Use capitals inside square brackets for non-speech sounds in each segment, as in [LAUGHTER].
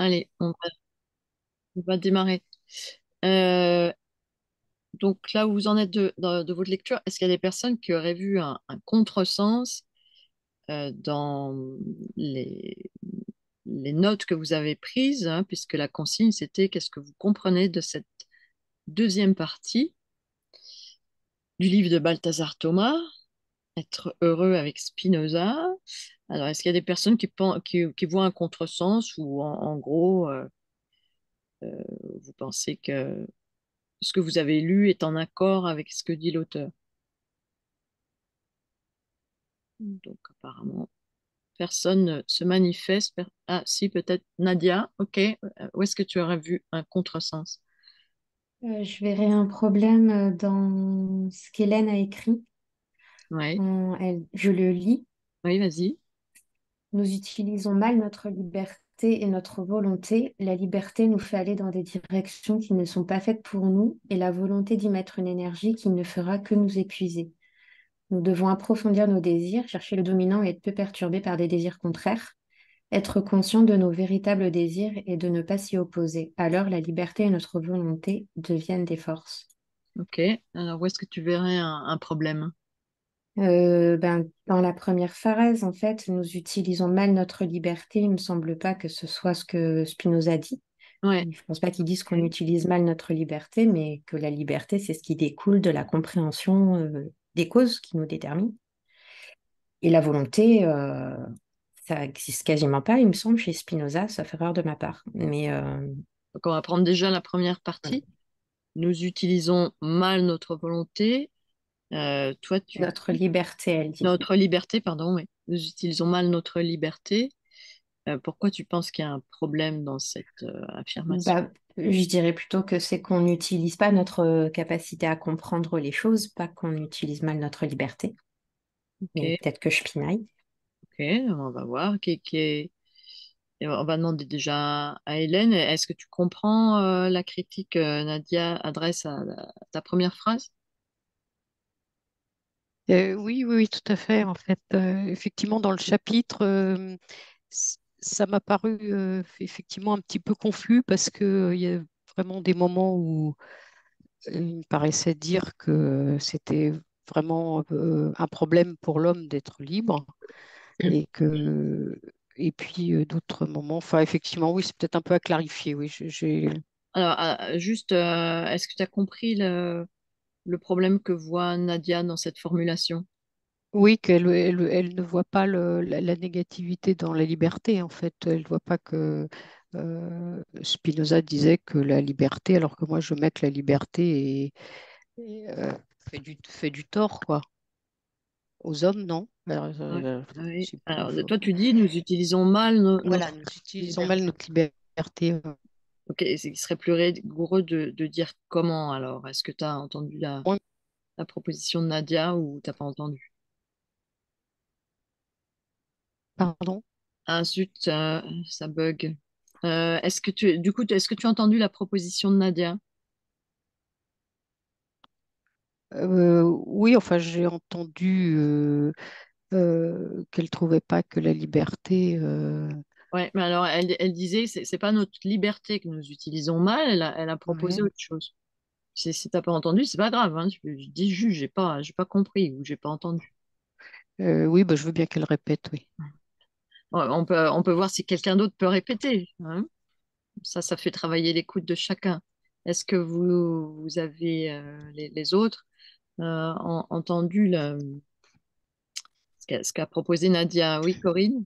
Allez, on va, démarrer. Euh, donc là où vous en êtes de, votre lecture, est-ce qu'il y a des personnes qui auraient vu un, contresens euh, dans les, les notes que vous avez prises, hein, puisque la consigne, c'était qu'est-ce que vous comprenez de cette deuxième partie du livre de Balthazar Thomas, Être heureux avec Spinoza. Alors, est-ce qu'il y a des personnes qui, qui, qui voient un contresens ou en, en gros, euh, euh, vous pensez que ce que vous avez lu est en accord avec ce que dit l'auteur? Donc, apparemment, personne ne se manifeste. Ah, si, peut-être Nadia. Ok. Euh, Où est-ce que tu aurais vu un contresens? Euh, je verrais un problème dans ce qu'Hélène a écrit. Oui, En- elle- je le lis. oui, vas-y. Nous utilisons mal notre liberté et notre volonté. La liberté nous fait aller dans des directions qui ne sont pas faites pour nous et la volonté d'y mettre une énergie qui ne fera que nous épuiser. Nous devons approfondir nos désirs, chercher le dominant et être peu perturbés par des désirs contraires, être conscient de nos véritables désirs et de ne pas s'y opposer. Alors la liberté et notre volonté deviennent des forces. Ok. Alors, où est-ce que tu verrais un, un problème? Euh, ben, dans la première phrase, en fait, nous utilisons mal notre liberté. Il ne me semble pas que ce soit ce que Spinoza dit. Ouais. Je ne pense pas qu'ils disent qu'on utilise mal notre liberté, mais que la liberté, c'est ce qui découle de la compréhension euh, des causes qui nous déterminent. Et la volonté, euh, ça n'existe quasiment pas, il me semble, chez Spinoza, sauf erreur de ma part. Mais euh, Donc, on va prendre déjà la première partie. Nous utilisons mal notre volonté. Euh, toi, tu... notre liberté, elle dit. Notre liberté, pardon, oui. Nous utilisons mal notre liberté. Euh, pourquoi tu penses qu'il y a un problème dans cette euh, affirmation? Bah, je dirais plutôt que c'est qu'on n'utilise pas notre capacité à comprendre les choses, pas qu'on utilise mal notre liberté. Mais Ok, peut-être que je pinaille. ok, on va voir. Est... et On va demander déjà à Hélène, est-ce que tu comprends la critique que Nadia adresse à, à ta première phrase? Euh, oui, oui, oui, tout à fait. En fait, euh, effectivement, dans le chapitre, euh, ça m'a paru effectivement un petit peu confus parce que euh, il y a vraiment des moments où il me paraissait dire que c'était vraiment un problème pour l'homme d'être libre et que et puis d'autres moments. Enfin, effectivement, oui, c'est peut-être un peu à clarifier. Oui, j'ai Alors, euh, juste, est-ce que tu as compris le, le problème que voit Nadia dans cette formulation? Oui, qu'elle elle, elle ne voit pas le- la, la négativité dans la liberté, en fait. Elle ne voit pas que euh, Spinoza disait que la liberté, alors que moi je mets que la liberté est, euh, fait du, fait du tort, quoi. Aux hommes, non. Alors, euh, Oui. Alors, toi, tu dis, nous utilisons mal no- voilà, nous utilisons liberté. mal notre liberté. Euh. Ok, il serait plus rigoureux de, de dire comment alors? Est-ce que tu as entendu la, proposition de Nadia ou t'as pas entendu? pardon? Ah zut, euh, ça bug. Euh, est-ce que tu, du coup, est-ce que tu as entendu la proposition de Nadia? Euh, oui, enfin, j'ai entendu euh, euh, qu'elle trouvait pas que la liberté. Ouais, mais alors elle, elle disait, c'est c'est pas notre liberté que nous utilisons mal, elle a, elle a proposé ouais. autre chose. Si, si t'as pas entendu, c'est pas grave, hein, dis juste, j'ai pas, j'ai pas compris ou j'ai pas entendu. Euh, oui, bah, je veux bien qu'elle répète, oui. Ouais, On peut, on peut voir si quelqu'un d'autre peut répéter. hein. Ça, ça fait travailler l'écoute de chacun. Est-ce que vous, vous avez, euh, les, les autres, euh, en- entendu le- ce qu'a ce qu'a proposé Nadia? Oui, Corinne?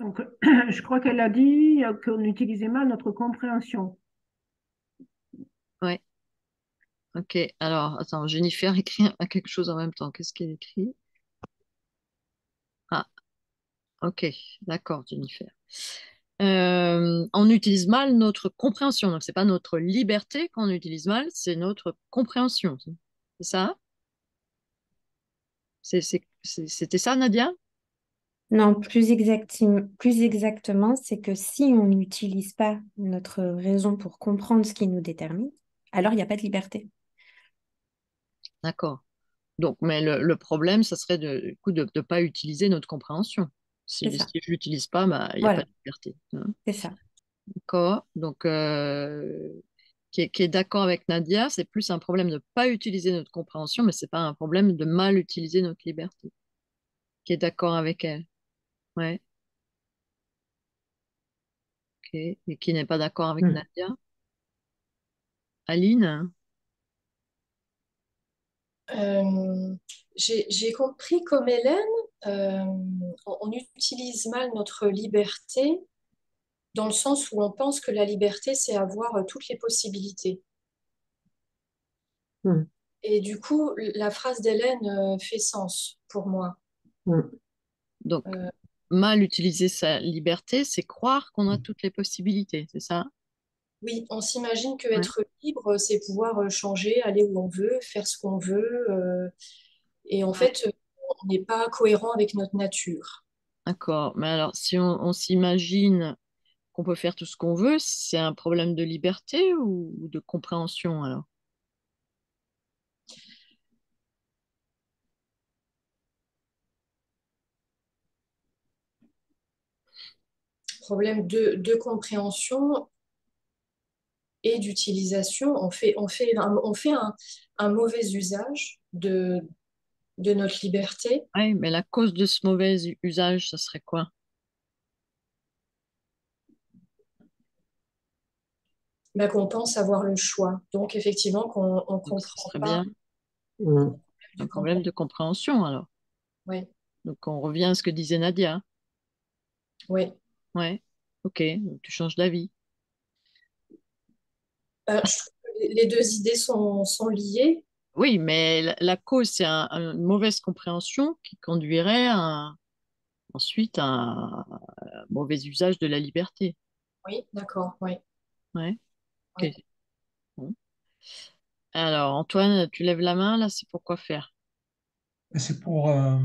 Donc, [CLEARS THROAT] je crois qu'elle a dit qu'on utilisait mal notre compréhension. Ouais. Ok. Alors, attends, Jennifer [LAUGHS] écrit quelque chose en même temps. Qu'est-ce qu'elle écrit? Ah, ok. D'accord, Jennifer. Euh, on utilise mal notre compréhension. Donc, c'est pas notre liberté qu'on utilise mal, c'est notre compréhension. C'est ça? C'était ça, Nadia? Non, plus exactim- plus exactement, c'est que si on n'utilise pas notre raison pour comprendre ce qui nous détermine, alors il n'y a pas de liberté. D'accord. Donc, mais le, le problème, ça serait de, du coup, de ne pas utiliser notre compréhension. Si, je l'utilise pas, bah, il n'y a pas de liberté. hein. c'est ça. D'accord. Donc, euh, qui est, qui est d'accord avec Nadia, c'est plus un problème de ne pas utiliser notre compréhension, mais c'est pas un problème de mal utiliser notre liberté. Qui est d'accord avec elle. Ouais. Ok. Et qui n'est pas d'accord avec Hmm. Nadia? Aline? Euh, j'ai j'ai compris comme Hélène, euh, on, on utilise mal notre liberté dans le sens où on pense que la liberté, c'est avoir euh, toutes les possibilités. Hmm. Et du coup, la phrase d'Hélène euh, fait sens pour moi. Hmm. Donc, Euh, mal utiliser sa liberté, c'est croire qu'on a toutes les possibilités, c'est ça? oui, on s'imagine que Ouais. être libre, c'est pouvoir changer, aller où on veut, faire ce qu'on veut. euh, et en Ouais. fait, on n'est pas cohérent avec notre nature. D'accord. Mais alors, si on, on s'imagine qu'on peut faire tout ce qu'on veut, c'est un problème de liberté ou ou de compréhension alors? Problème de, de compréhension et d'utilisation. On fait, on fait, un, on fait un, un mauvais usage de, de notre liberté. Oui, mais la cause de ce mauvais usage, ce serait quoi? ben, qu'on pense avoir le choix. Donc, effectivement, qu'on ce comprend serait pas bien du un problème de compréhension alors. Oui, Donc, on revient à ce que disait Nadia. oui. Ouais, ok, donc tu changes d'avis. Que les deux idées sont, sont liées. Oui, mais la, la cause, c'est un- une mauvaise compréhension qui conduirait à ensuite à un, un mauvais usage de la liberté. Oui, d'accord, oui. Ouais, ok. Oui. Bon. Alors, Antoine, tu lèves la main, là, c'est pour quoi faire? Mais c'est pour euh,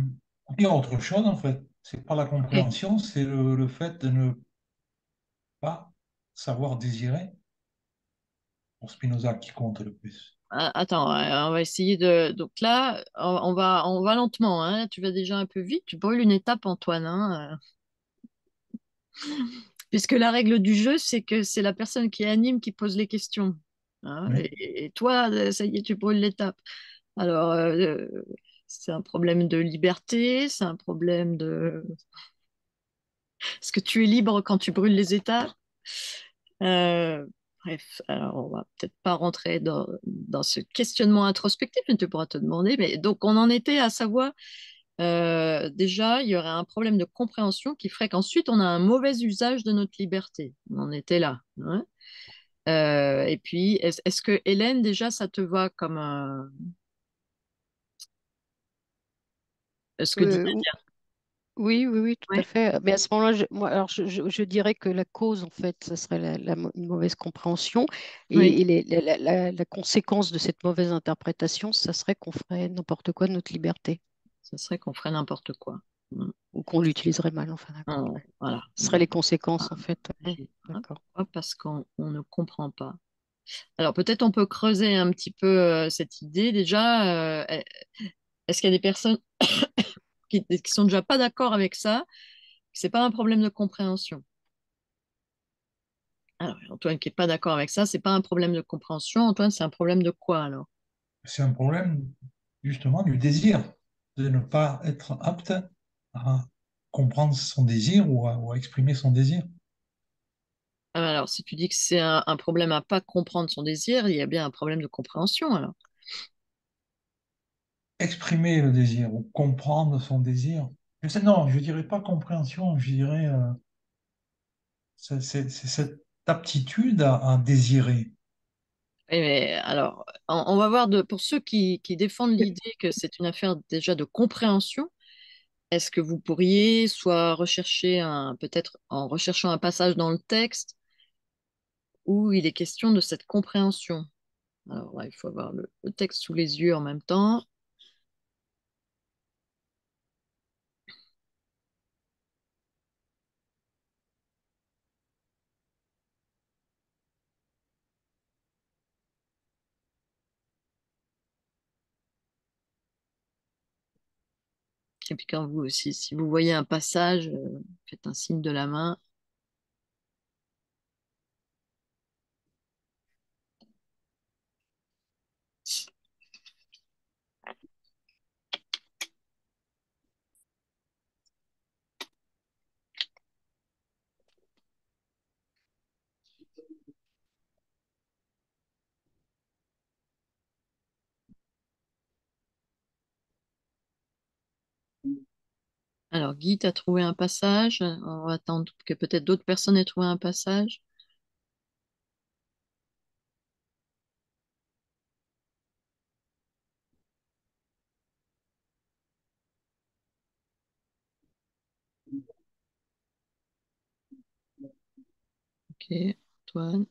dire autre chose, en fait. C'est pas la compréhension, c'est le, le fait de ne pas savoir désirer. Pour Spinoza qui compte le plus. Ah, Attends, on va essayer de. Donc là, on va, on va lentement. Hein. Tu vas déjà un peu vite. Tu brûles une étape, Antoine. hein. [LAUGHS] Puisque la règle du jeu, c'est que c'est la personne qui anime qui pose les questions. hein. Oui. Et, et toi, ça y est, tu brûles l'étape. Alors, euh, c'est un problème de liberté, c'est un problème de. Est-ce que tu es libre quand tu brûles les étapes? Euh, bref, alors on va peut-être pas rentrer dans, dans ce questionnement introspectif, mais tu pourras te demander. Mais donc, on en était à savoir, euh, déjà, il y aurait un problème de compréhension qui ferait qu'ensuite, on a un mauvais usage de notre liberté. On en était là. hein. Euh, et puis, est-ce, est-ce que Hélène, déjà, ça te va comme un... ce que dit Euh, ou- Nadia? oui, oui, oui, tout à Ouais, fait. Mais à ce moment-là, je, moi, alors je, je- je dirais que la cause, en fait, ça serait la, une mauvaise compréhension. oui, Et, et les- la, la- la- la conséquence de cette mauvaise interprétation, ça serait qu'on ferait n'importe quoi de notre liberté, ce serait qu'on ferait n'importe quoi. Mm. ou qu'on l'utiliserait mal, enfin, d'accord. Oh, voilà. Ce seraient les Donc, conséquences, en fait. d'accord. hop, parce qu'on on ne comprend pas. Alors peut-être on peut creuser un petit peu euh, cette idée déjà. euh, est-ce qu'il y a des personnes [COUGHS] qui, qui sont déjà pas d'accord avec ça, que c'est pas un problème de compréhension? Alors Antoine qui est pas d'accord avec ça, c'est pas un problème de compréhension. Antoine, c'est un problème de quoi alors? C'est un problème justement du désir, de ne pas être apte à comprendre son désir ou à, ou à exprimer son désir. Ah, Alors si tu dis que c'est un, un problème à pas comprendre son désir, il y a bien un problème de compréhension alors. Exprimer le désir ou comprendre son désir. Je sais, non, je dirais pas compréhension, je dirais euh, c'est cette aptitude à, à désirer. Oui, mais alors, on, on va voir de, pour ceux qui, qui défendent l'idée que c'est une affaire déjà de compréhension, est-ce que vous pourriez soit rechercher un, peut-être en recherchant un passage dans le texte où il est question de cette compréhension? Alors, là, il faut avoir le, le texte sous les yeux en même temps. Et puis quand vous si vous voyez un passage, euh, faites un signe de la main. Alors, Guy, tu as trouvé un passage? On va attendre que peut-être d'autres personnes aient trouvé un passage. Ok, Antoine.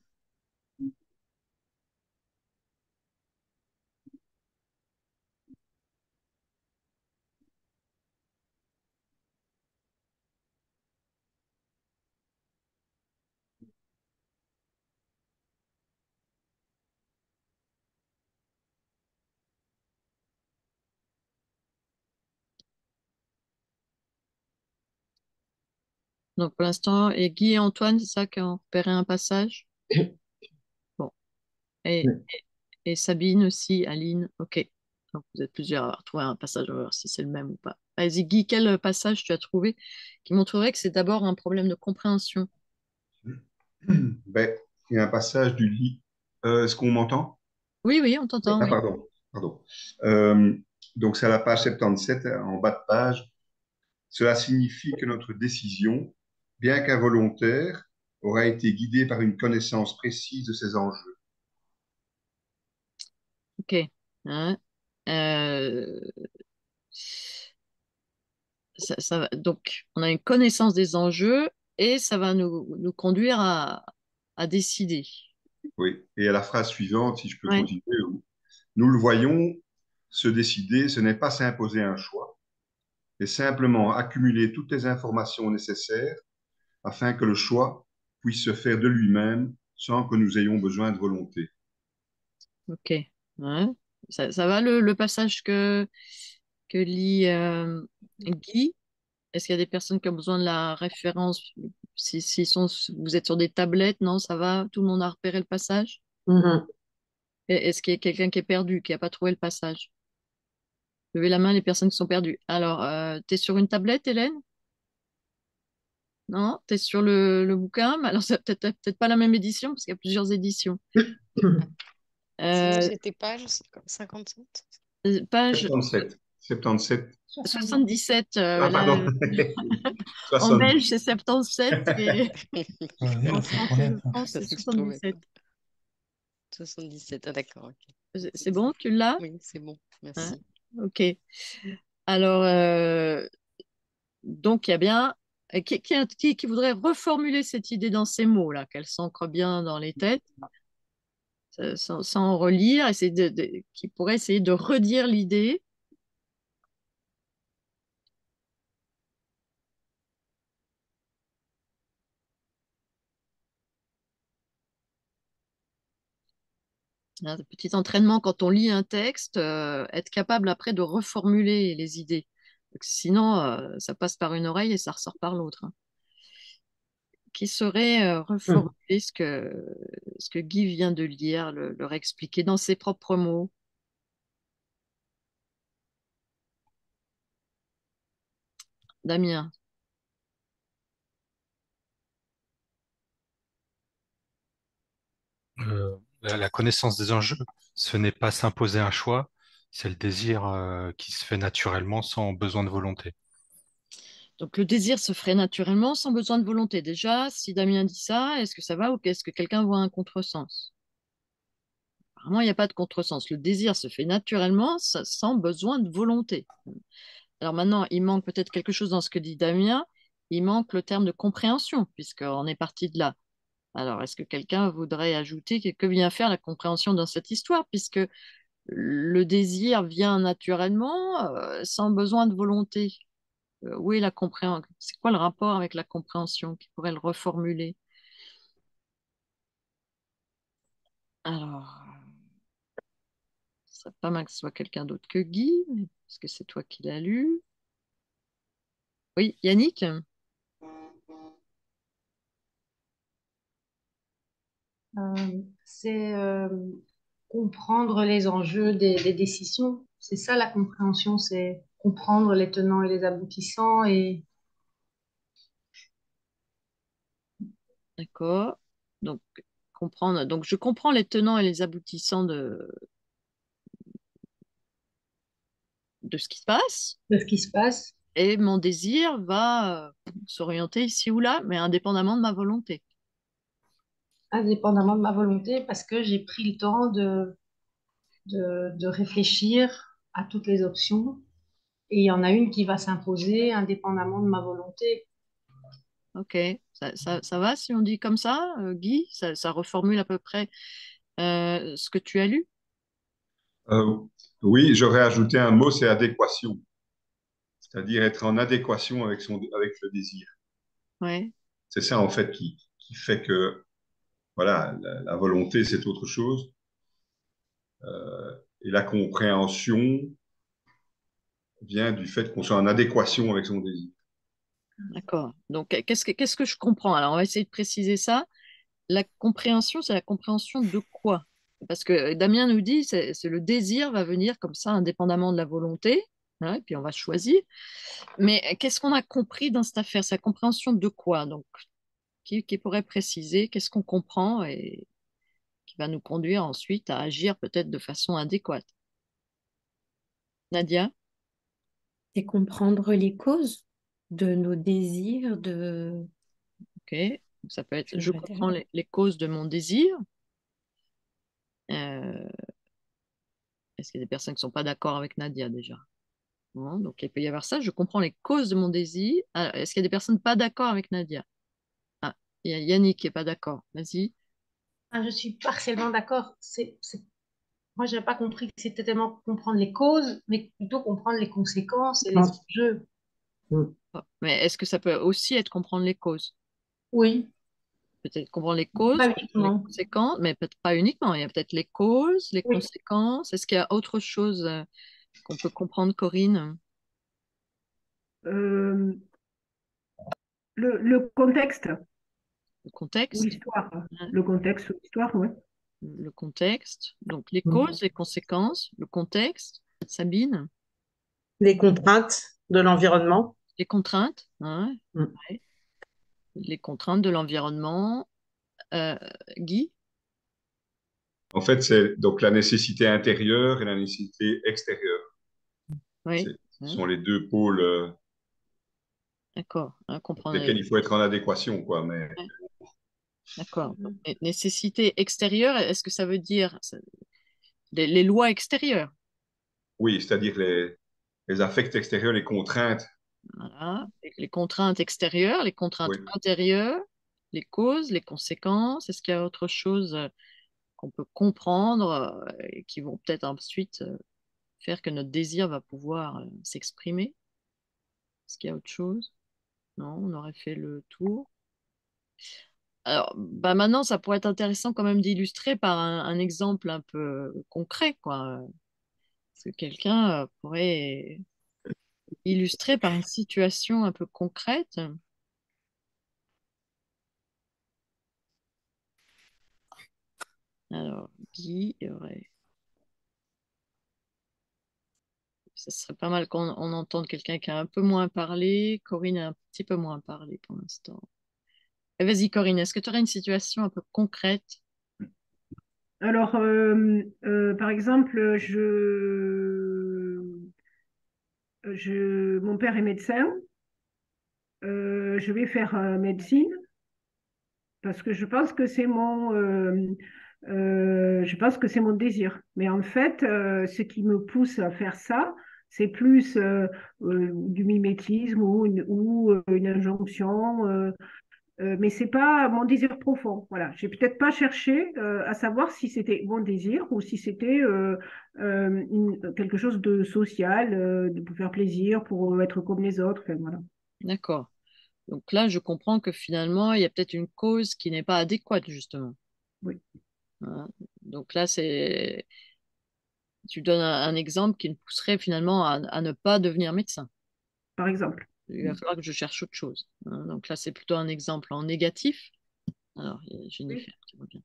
Donc, pour l'instant, et Guy et Antoine, c'est ça qui ont repéré un passage? [COUGHS] Bon. Et, Oui. et, et Sabine aussi, Aline, ok. Donc, vous êtes plusieurs à avoir trouvé un passage, on va voir si c'est le même ou pas. Vas-y, Guy, quel passage tu as trouvé qui montrerait que c'est d'abord un problème de compréhension? [COUGHS] Ben, il y a un passage du lit. Euh, est-ce qu'on m'entend? Oui, oui, on t'entend, Ah, oui. pardon. Pardon. Euh, donc, c'est à la page 77, en bas de page. Cela signifie que notre décision, bien qu'involontaire, aura été guidée par une connaissance précise de ses enjeux. Ok. Hein? Euh, ça, ça va- donc, on a une connaissance des enjeux et ça va nous, nous conduire à, à décider. Oui. Et à la phrase suivante, si je peux Ouais. continuer, nous le voyons, se décider, ce n'est pas s'imposer un choix, mais simplement accumuler toutes les informations nécessaires afin que le choix puisse se faire de lui-même sans que nous ayons besoin de volonté. Ok. Ouais. Ça, ça va le, le passage que, que lit euh, Guy? Est-ce qu'il y a des personnes qui ont besoin de la référence? Si, s'ils sont, vous êtes sur des tablettes, non, ça va? Tout le monde a repéré le passage? Mhm. Et Est-ce qu'il y a quelqu'un qui est perdu, qui n'a pas trouvé le passage? Levez la main les personnes qui sont perdues. Alors, tu es sur une tablette, Hélène? Non? Tu es sur le, le bouquin? Mais Alors, c'est peut-être peut-être pas la même édition, parce qu'il y a plusieurs éditions. [COUGHS] Euh, c'était page 57. page 77. 77. 77. euh, Ah, là, pardon. [LAUGHS] en 70. belge, c'est 77 et [LAUGHS] dire en France, c'est C'est ce que je trouvais 77. pas. 77, ah d'accord, ok. C'est bon, tu l'as? Oui, c'est bon, merci. Ok. Alors, euh, donc, il y a bien. Qui, voudrait reformuler cette idée dans ces mots-là, qu'elle s'ancre bien dans les têtes, euh, sans, relire, qui pourrait essayer de redire l'idée. Un petit entraînement quand on lit un texte, euh, être capable après de reformuler les idées. Sinon, euh, ça passe par une oreille et ça ressort par l'autre. hein. Qui saurait euh, reformuler ce que, ce que Guy vient de lire, le- leur expliquer dans ses propres mots? Damien. Euh, la connaissance des enjeux, ce n'est pas s'imposer un choix, c'est le désir euh, qui se fait naturellement sans besoin de volonté. Donc le désir se ferait naturellement sans besoin de volonté. Déjà, si Damien dit ça, est-ce que ça va ou est-ce que quelqu'un voit un contresens? Apparemment, il n'y a pas de contresens. Le désir se fait naturellement sa- sans besoin de volonté. Alors maintenant, il manque peut-être quelque chose dans ce que dit Damien. Il manque le terme de compréhension, puisqu'on est parti de là. Alors, est-ce que quelqu'un voudrait ajouter que, que vient faire la compréhension dans cette histoire, puisque le désir vient naturellement, euh, sans besoin de volonté? Euh, où est la compréhension? C'est quoi le rapport avec la compréhension qui pourrait le reformuler? Alors, ce serait pas mal que ce soit quelqu'un d'autre que Guy, parce que c'est toi qui l'as lu? Oui, Yannick? Euh, c'est euh, comprendre les enjeux des, des décisions. C'est ça la compréhension, c'est comprendre les tenants et les aboutissants et D'accord. Donc, comprendre. Donc, je comprends les tenants et les aboutissants de, de ce qui se passe. de ce qui se passe. Et mon désir va s'orienter ici ou là, mais indépendamment de ma volonté. Indépendamment de ma volonté, parce que j'ai pris le temps de, de, de réfléchir à toutes les options. Et il y en a une qui va s'imposer indépendamment de ma volonté. Ok, ça, ça- ça va si on dit comme ça, euh, Guy? Ça, ça reformule à peu près euh, ce que tu as lu? Euh, oui, j'aurais ajouté un mot, c'est adéquation. C'est-à-dire être en adéquation avec son, avec le désir. Ouais, C'est ça, en fait, qui, qui fait que, voilà, la, volonté, c'est autre chose. Euh, et la compréhension vient du fait qu'on soit en adéquation avec son désir. d'accord. Donc, qu'est-ce que, que je comprends? Alors, on va essayer de préciser ça. La compréhension, c'est la compréhension de quoi? Parce que Damien nous dit, c'est c'est le désir va venir comme ça, indépendamment de la volonté, hein, puis on va choisir. Mais qu'est-ce qu'on a compris dans cette affaire? C'est la compréhension de quoi? Donc, qui, qui pourrait préciser qu'est-ce qu'on comprend et qui va nous conduire ensuite à agir peut-être de façon adéquate? Nadia? C'est comprendre les causes de nos désirs, de... Ok. Ça peut être, Je comprends les, les causes de mon désir. Euh, est-ce qu'il y a des personnes qui ne sont pas d'accord avec Nadia déjà? Bon, donc il peut y avoir ça. Je comprends les causes de mon désir. Est-ce qu'il y a des personnes pas d'accord avec Nadia? Il y a Yannick qui n'est pas d'accord. Vas-y. Ah, je suis partiellement d'accord. C'est, c'est- Moi, je n'avais pas compris que c'était tellement comprendre les causes, mais plutôt comprendre les conséquences et les Ah. enjeux. Oh, Mais est-ce que ça peut aussi être comprendre les causes? Oui, Peut-être comprendre les causes, les conséquences, mais peut-être pas uniquement. Il y a peut-être les causes, les Oui. conséquences. Est-ce qu'il y a autre chose euh, qu'on peut comprendre, Corinne? Euh, le, le contexte Le contexte? l'histoire. hein, Le contexte ou l'histoire, oui. Le contexte. Donc les Mm. causes, les conséquences, le contexte. Sabine? Les contraintes de l'environnement. Les contraintes, hein, Mm. ouais. Les contraintes de l'environnement. Euh, Guy? En fait, c'est donc la nécessité intérieure et la nécessité extérieure. Oui, Ce hein, sont les deux pôles euh, d'accord. hein, comprendre lesquels il faut être en adéquation, quoi. Mais D'accord. Né- Nécessité extérieure, est-ce que ça veut dire les, les lois extérieures? oui, c'est-à-dire les, les affects extérieurs, les contraintes. Voilà. Les, contraintes extérieures, les contraintes Oui. intérieures, les causes, les conséquences. Est-ce qu'il y a autre chose euh, qu'on peut comprendre euh, et qui vont peut-être ensuite euh, faire que notre désir va pouvoir s'exprimer? Est-ce qu'il y a autre chose? Non, on aurait fait le tour. Alors, bah maintenant, ça pourrait être intéressant quand même d'illustrer par un, exemple un peu concret, quoi. Parce que quelqu'un euh, pourrait illustrer par une situation un peu concrète. Alors, Guy, aurait... Ça serait pas mal qu'on on entende quelqu'un qui a un peu moins parlé. Corinne a un petit peu moins parlé pour l'instant. Vas-y, Corinne, est-ce que tu aurais une situation un peu concrète? Alors, euh, euh, par exemple, je, je, mon père est médecin. Euh, je vais faire médecine parce que je pense que c'est mon, je pense que c'est mon désir. Mais en fait, ce qui me pousse à faire ça, c'est plus du mimétisme ou une injonction. Euh, mais c'est pas mon désir profond. Voilà, j'ai peut-être pas cherché euh, à savoir si c'était mon désir ou si c'était euh, quelque chose de social, de pour faire plaisir, pour être comme les autres. Enfin, voilà. D'accord. Donc là, je comprends que finalement, il y a peut-être une cause qui n'est pas adéquate, justement. Oui. Hein? Donc là, c'est... Tu donnes un, un exemple qui me pousserait finalement à, à ne pas devenir médecin. Par exemple. Il va falloir que je cherche autre chose. hein. Donc là, c'est plutôt un exemple en négatif. Alors, il y a Jennifer qui revient.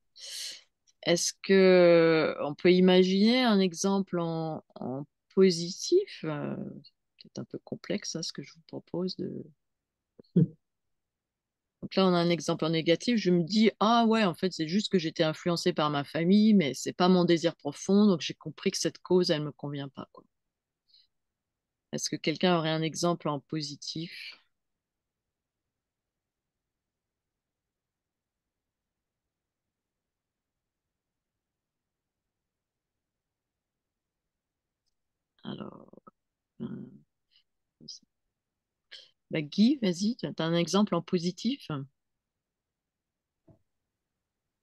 Est-ce que on peut imaginer un exemple en, en positif? Euh, peut-être un peu complexe, hein, ce que je vous propose de... [LAUGHS] Donc là, on a un exemple en négatif. Je me dis, ah ouais, en fait, c'est juste que j'étais influencée par ma famille, mais c'est pas mon désir profond, donc j'ai compris que cette cause, elle me convient pas, quoi. Est-ce que quelqu'un aurait un exemple en positif? Alors, euh, bah, Guy, vas-y, tu as un exemple en positif?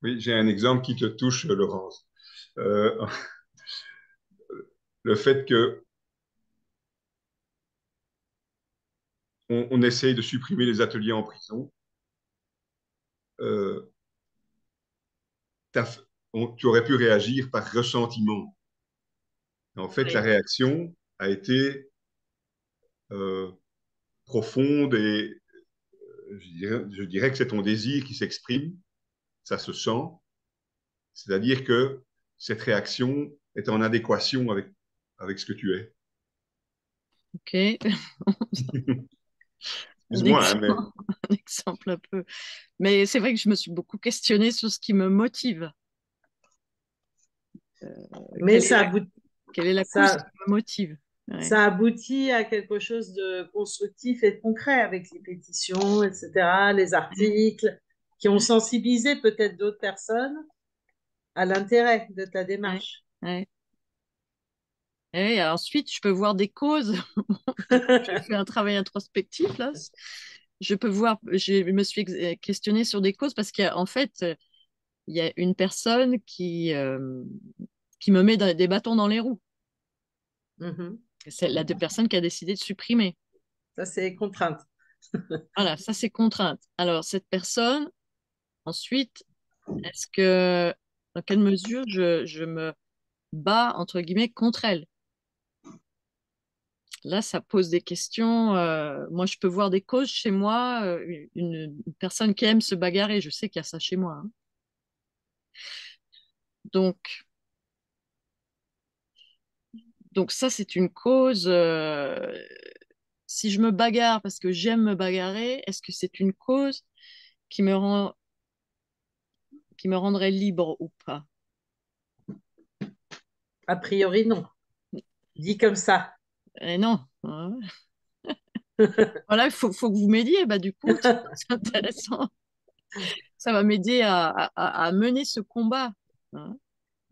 Oui, j'ai un exemple qui te touche, Laurence. Euh, [LAUGHS] le fait que on, on, essaye de supprimer les ateliers en prison. Euh, on, tu aurais pu réagir par ressentiment. En fait, oui. la réaction a été euh, profonde et je dirais, je dirais que c'est ton désir qui s'exprime, ça se sent. C'est-à-dire que cette réaction est en adéquation avec, avec ce que tu es. Ok. [LAUGHS] Excuse-moi, hein, mais... un exemple un peu. Mais c'est vrai que je me suis beaucoup questionnée sur ce qui me motive. Euh, mais ça aboutit. Quelle est la cause ça... qui me motive? Ouais. Ça aboutit à quelque chose de constructif et de concret avec les pétitions, etc., les articles qui ont sensibilisé peut-être d'autres personnes à l'intérêt de ta démarche. Ouais. Ouais. Et ensuite, je peux voir des causes. [LAUGHS] je fais un travail introspectif là. Je peux voir, je me suis questionnée sur des causes parce qu'en fait, il y a une personne qui, euh, qui me met des bâtons dans les roues. Mm -hmm. C'est la deux personnes qui a décidé de supprimer. Ça, c'est contrainte. [LAUGHS] voilà, ça, c'est contrainte. Alors, cette personne, ensuite, est-ce que, dans quelle mesure je, je, me bats, entre guillemets, contre elle? Là, ça pose des questions. Euh, moi, je peux voir des causes chez moi. Euh, une, personne qui aime se bagarrer, je sais qu'il y a ça chez moi. Hein. Donc, ça, c'est une cause. Euh, si je me bagarre parce que j'aime me bagarrer, est-ce que c'est une cause qui me qui me rendrait libre ou pas? A priori, non. Dit comme ça. Et non. [LAUGHS] Voilà, il faut, faut, que vous m'aidiez. Bah, du coup, [LAUGHS] c'est intéressant. Ça va m'aider à, à, à, mener ce combat. Hein.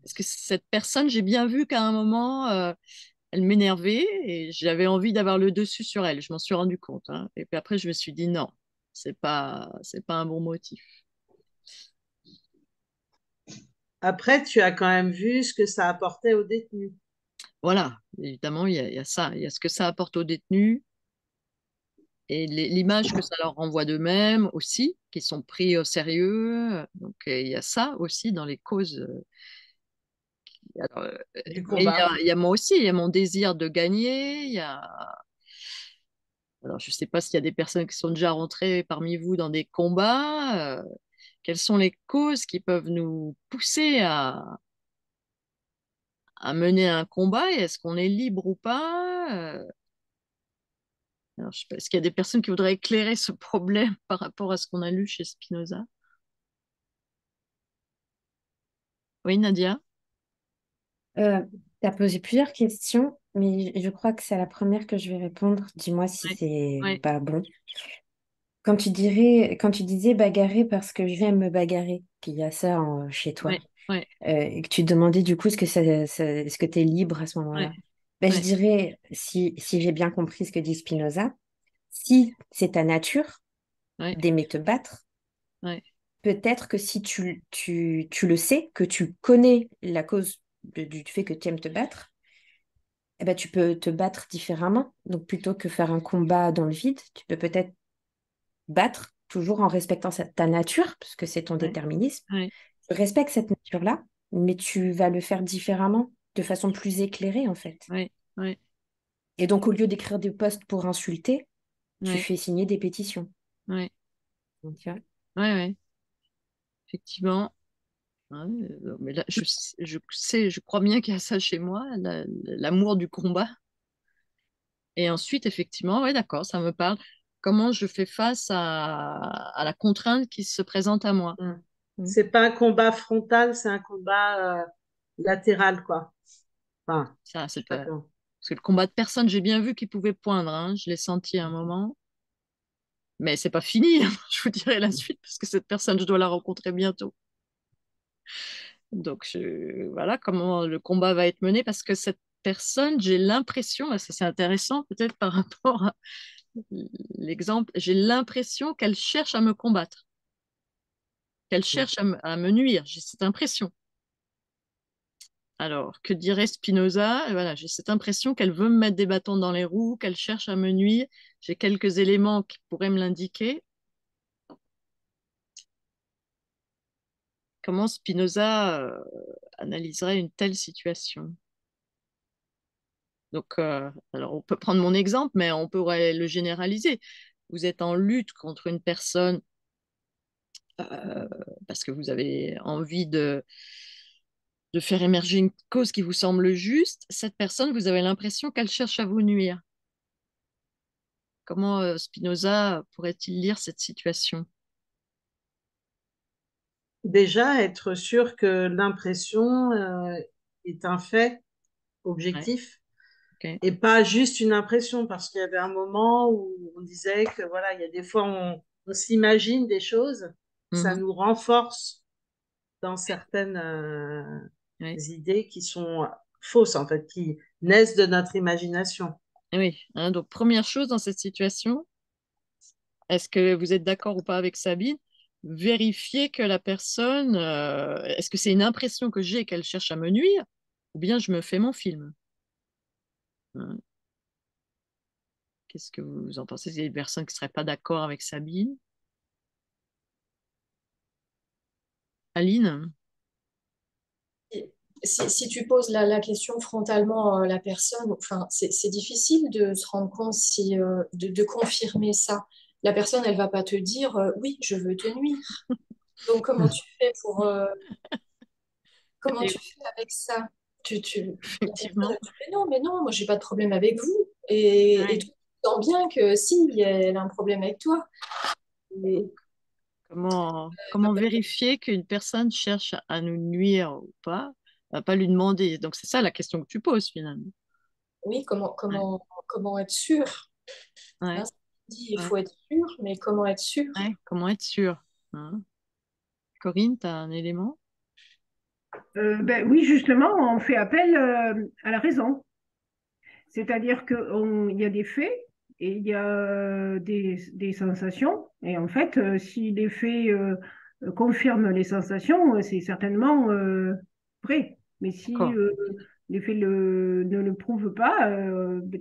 Parce que cette personne, j'ai bien vu qu'à un moment, euh, elle m'énervait et j'avais envie d'avoir le dessus sur elle. Je m'en suis rendu compte. Hein. Et puis après, je me suis dit non, c'est pas, c'est pas un bon motif. Après, tu as quand même vu ce que ça apportait aux détenus. Voilà, évidemment, il y, a, il y a ça. Il y a ce que ça apporte aux détenus et l'image que ça leur renvoie d'eux-mêmes aussi, qui sont pris au sérieux. Donc, il y a ça aussi dans les causes alors, il, y a, il y a moi aussi, il y a mon désir de gagner, il y a... Alors, je ne sais pas s'il y a des personnes qui sont déjà rentrées parmi vous dans des combats. Euh, quelles sont les causes qui peuvent nous pousser à, à mener un combat Est-ce qu'on est libre ou pas euh, Alors, je sais pas, Est-ce qu'il y a des personnes qui voudraient éclairer ce problème [LAUGHS] par rapport à ce qu'on a lu chez Spinoza? Oui, Nadia? Euh, tu as posé plusieurs questions, mais je crois que c'est la première que je vais répondre. Dis-moi si Ouais, c'est ouais. pas bon. Quand tu dirais, quand tu disais bagarrer parce que je viens me bagarrer, qu'il y a ça en- chez toi, Ouais, ouais, euh, et que tu te demandais du coup est-ce que ça, ça- est-ce que tu es libre à ce moment-là? ouais, Ben, je dirais, si, si j'ai bien compris ce que dit Spinoza, si c'est ta nature d'aimer te battre, peut-être que si tu, tu, tu le sais, que tu connais la cause de- du fait que tu aimes te battre, eh ben, tu peux te battre différemment. Donc, plutôt que faire un combat dans le vide, tu peux peut-être battre toujours en respectant sa- ta nature, parce que c'est ton ouais, déterminisme. ouais, respectes cette nature-là, mais tu vas le faire différemment, de façon plus éclairée, en fait. ouais, ouais, Et donc, au lieu d'écrire des posts pour insulter, tu fais signer des pétitions. ouais, Donc, tu vois. ouais, ouais. Effectivement. Ouais, euh, mais là, je, sais- je sais, je crois bien qu'il y a ça chez moi, la- l'amour du combat. Et ensuite, effectivement, ouais, d'accord, ça me parle. Comment je fais face à, à la contrainte qui se présente à moi? Mm. Mm. C'est pas un combat frontal, c'est un combat euh, latéral, quoi. Enfin, Ça, c'est pas pas, comment. Parce que le combat de personne, j'ai bien vu qu'il pouvait poindre. hein, Je l'ai senti à un moment. Mais c'est pas fini. [LAUGHS] Je vous dirai la suite parce que cette personne, je dois la rencontrer bientôt. Donc je- voilà comment le combat va être mené parce que cette personne, j'ai l'impression, ça c'est intéressant peut-être par [LAUGHS] rapport à l'exemple, j'ai l'impression qu'elle cherche à me combattre, qu'elle cherche à me, à me nuire. J'ai cette impression. Alors, que dirait Spinoza? Voilà, j'ai cette impression qu'elle veut me mettre des bâtons dans les roues, qu'elle cherche à me nuire. J'ai quelques éléments qui pourraient me l'indiquer. Comment Spinoza euh, analyserait une telle situation? Donc, euh, alors on peut prendre mon exemple, mais on pourrait le généraliser. Vous êtes en lutte contre une personne euh, parce que vous avez envie de, de faire émerger une cause qui vous semble juste. Cette personne, vous avez l'impression qu'elle cherche à vous nuire. Comment euh, Spinoza pourrait-il lire cette situation? Déjà, être sûr que l'impression euh, est un fait objectif et pas juste une impression, parce qu'il y avait un moment où on disait que voilà, il y a des fois on, on s'imagine des choses, ça Mhm. nous renforce dans certaines euh, Oui. idées qui sont fausses en fait, qui naissent de notre imagination. Oui, hein, donc première chose dans cette situation, est-ce que vous êtes d'accord ou pas avec Sabine? Vérifier que la personne, euh, est-ce que c'est une impression que j'ai qu'elle cherche à me nuire, ou bien je me fais mon film? Hein, Qu'est-ce que vous en pensez? Il y a des personnes qui ne seraient pas d'accord avec Sabine? Aline? Si, si tu poses la, la question frontalement à la personne, enfin, c'est difficile de se rendre compte si, euh, de, de confirmer ça. La personne, elle va pas te dire euh, oui, je veux te nuire. Donc, comment tu fais pour. euh, comment tu fais avec ça? Tu, tu, Effectivement. mais non, mais non, moi, j'ai pas de problème avec vous. Et, Ouais. et tu sens bien que si, elle a un problème avec toi. Et- Comment, comment vérifier qu'une personne cherche à nous nuire ou pas? On va pas lui demander. Donc, c'est ça la question que tu poses finalement. oui, comment, comment, comment être sûr? Ouais, Hein, dit, il Ouais. faut être sûr, mais comment être sûr? ouais, comment être sûr? hein? Corinne, tu as un élément? Euh, ben oui, justement, on fait appel euh, à la raison. C'est-à-dire qu'il y a des faits et il y a euh, des, des sensations. Et en fait, euh, si les faits euh, confirment les sensations, c'est certainement vrai. Mais si les faits le- ne le prouvent pas,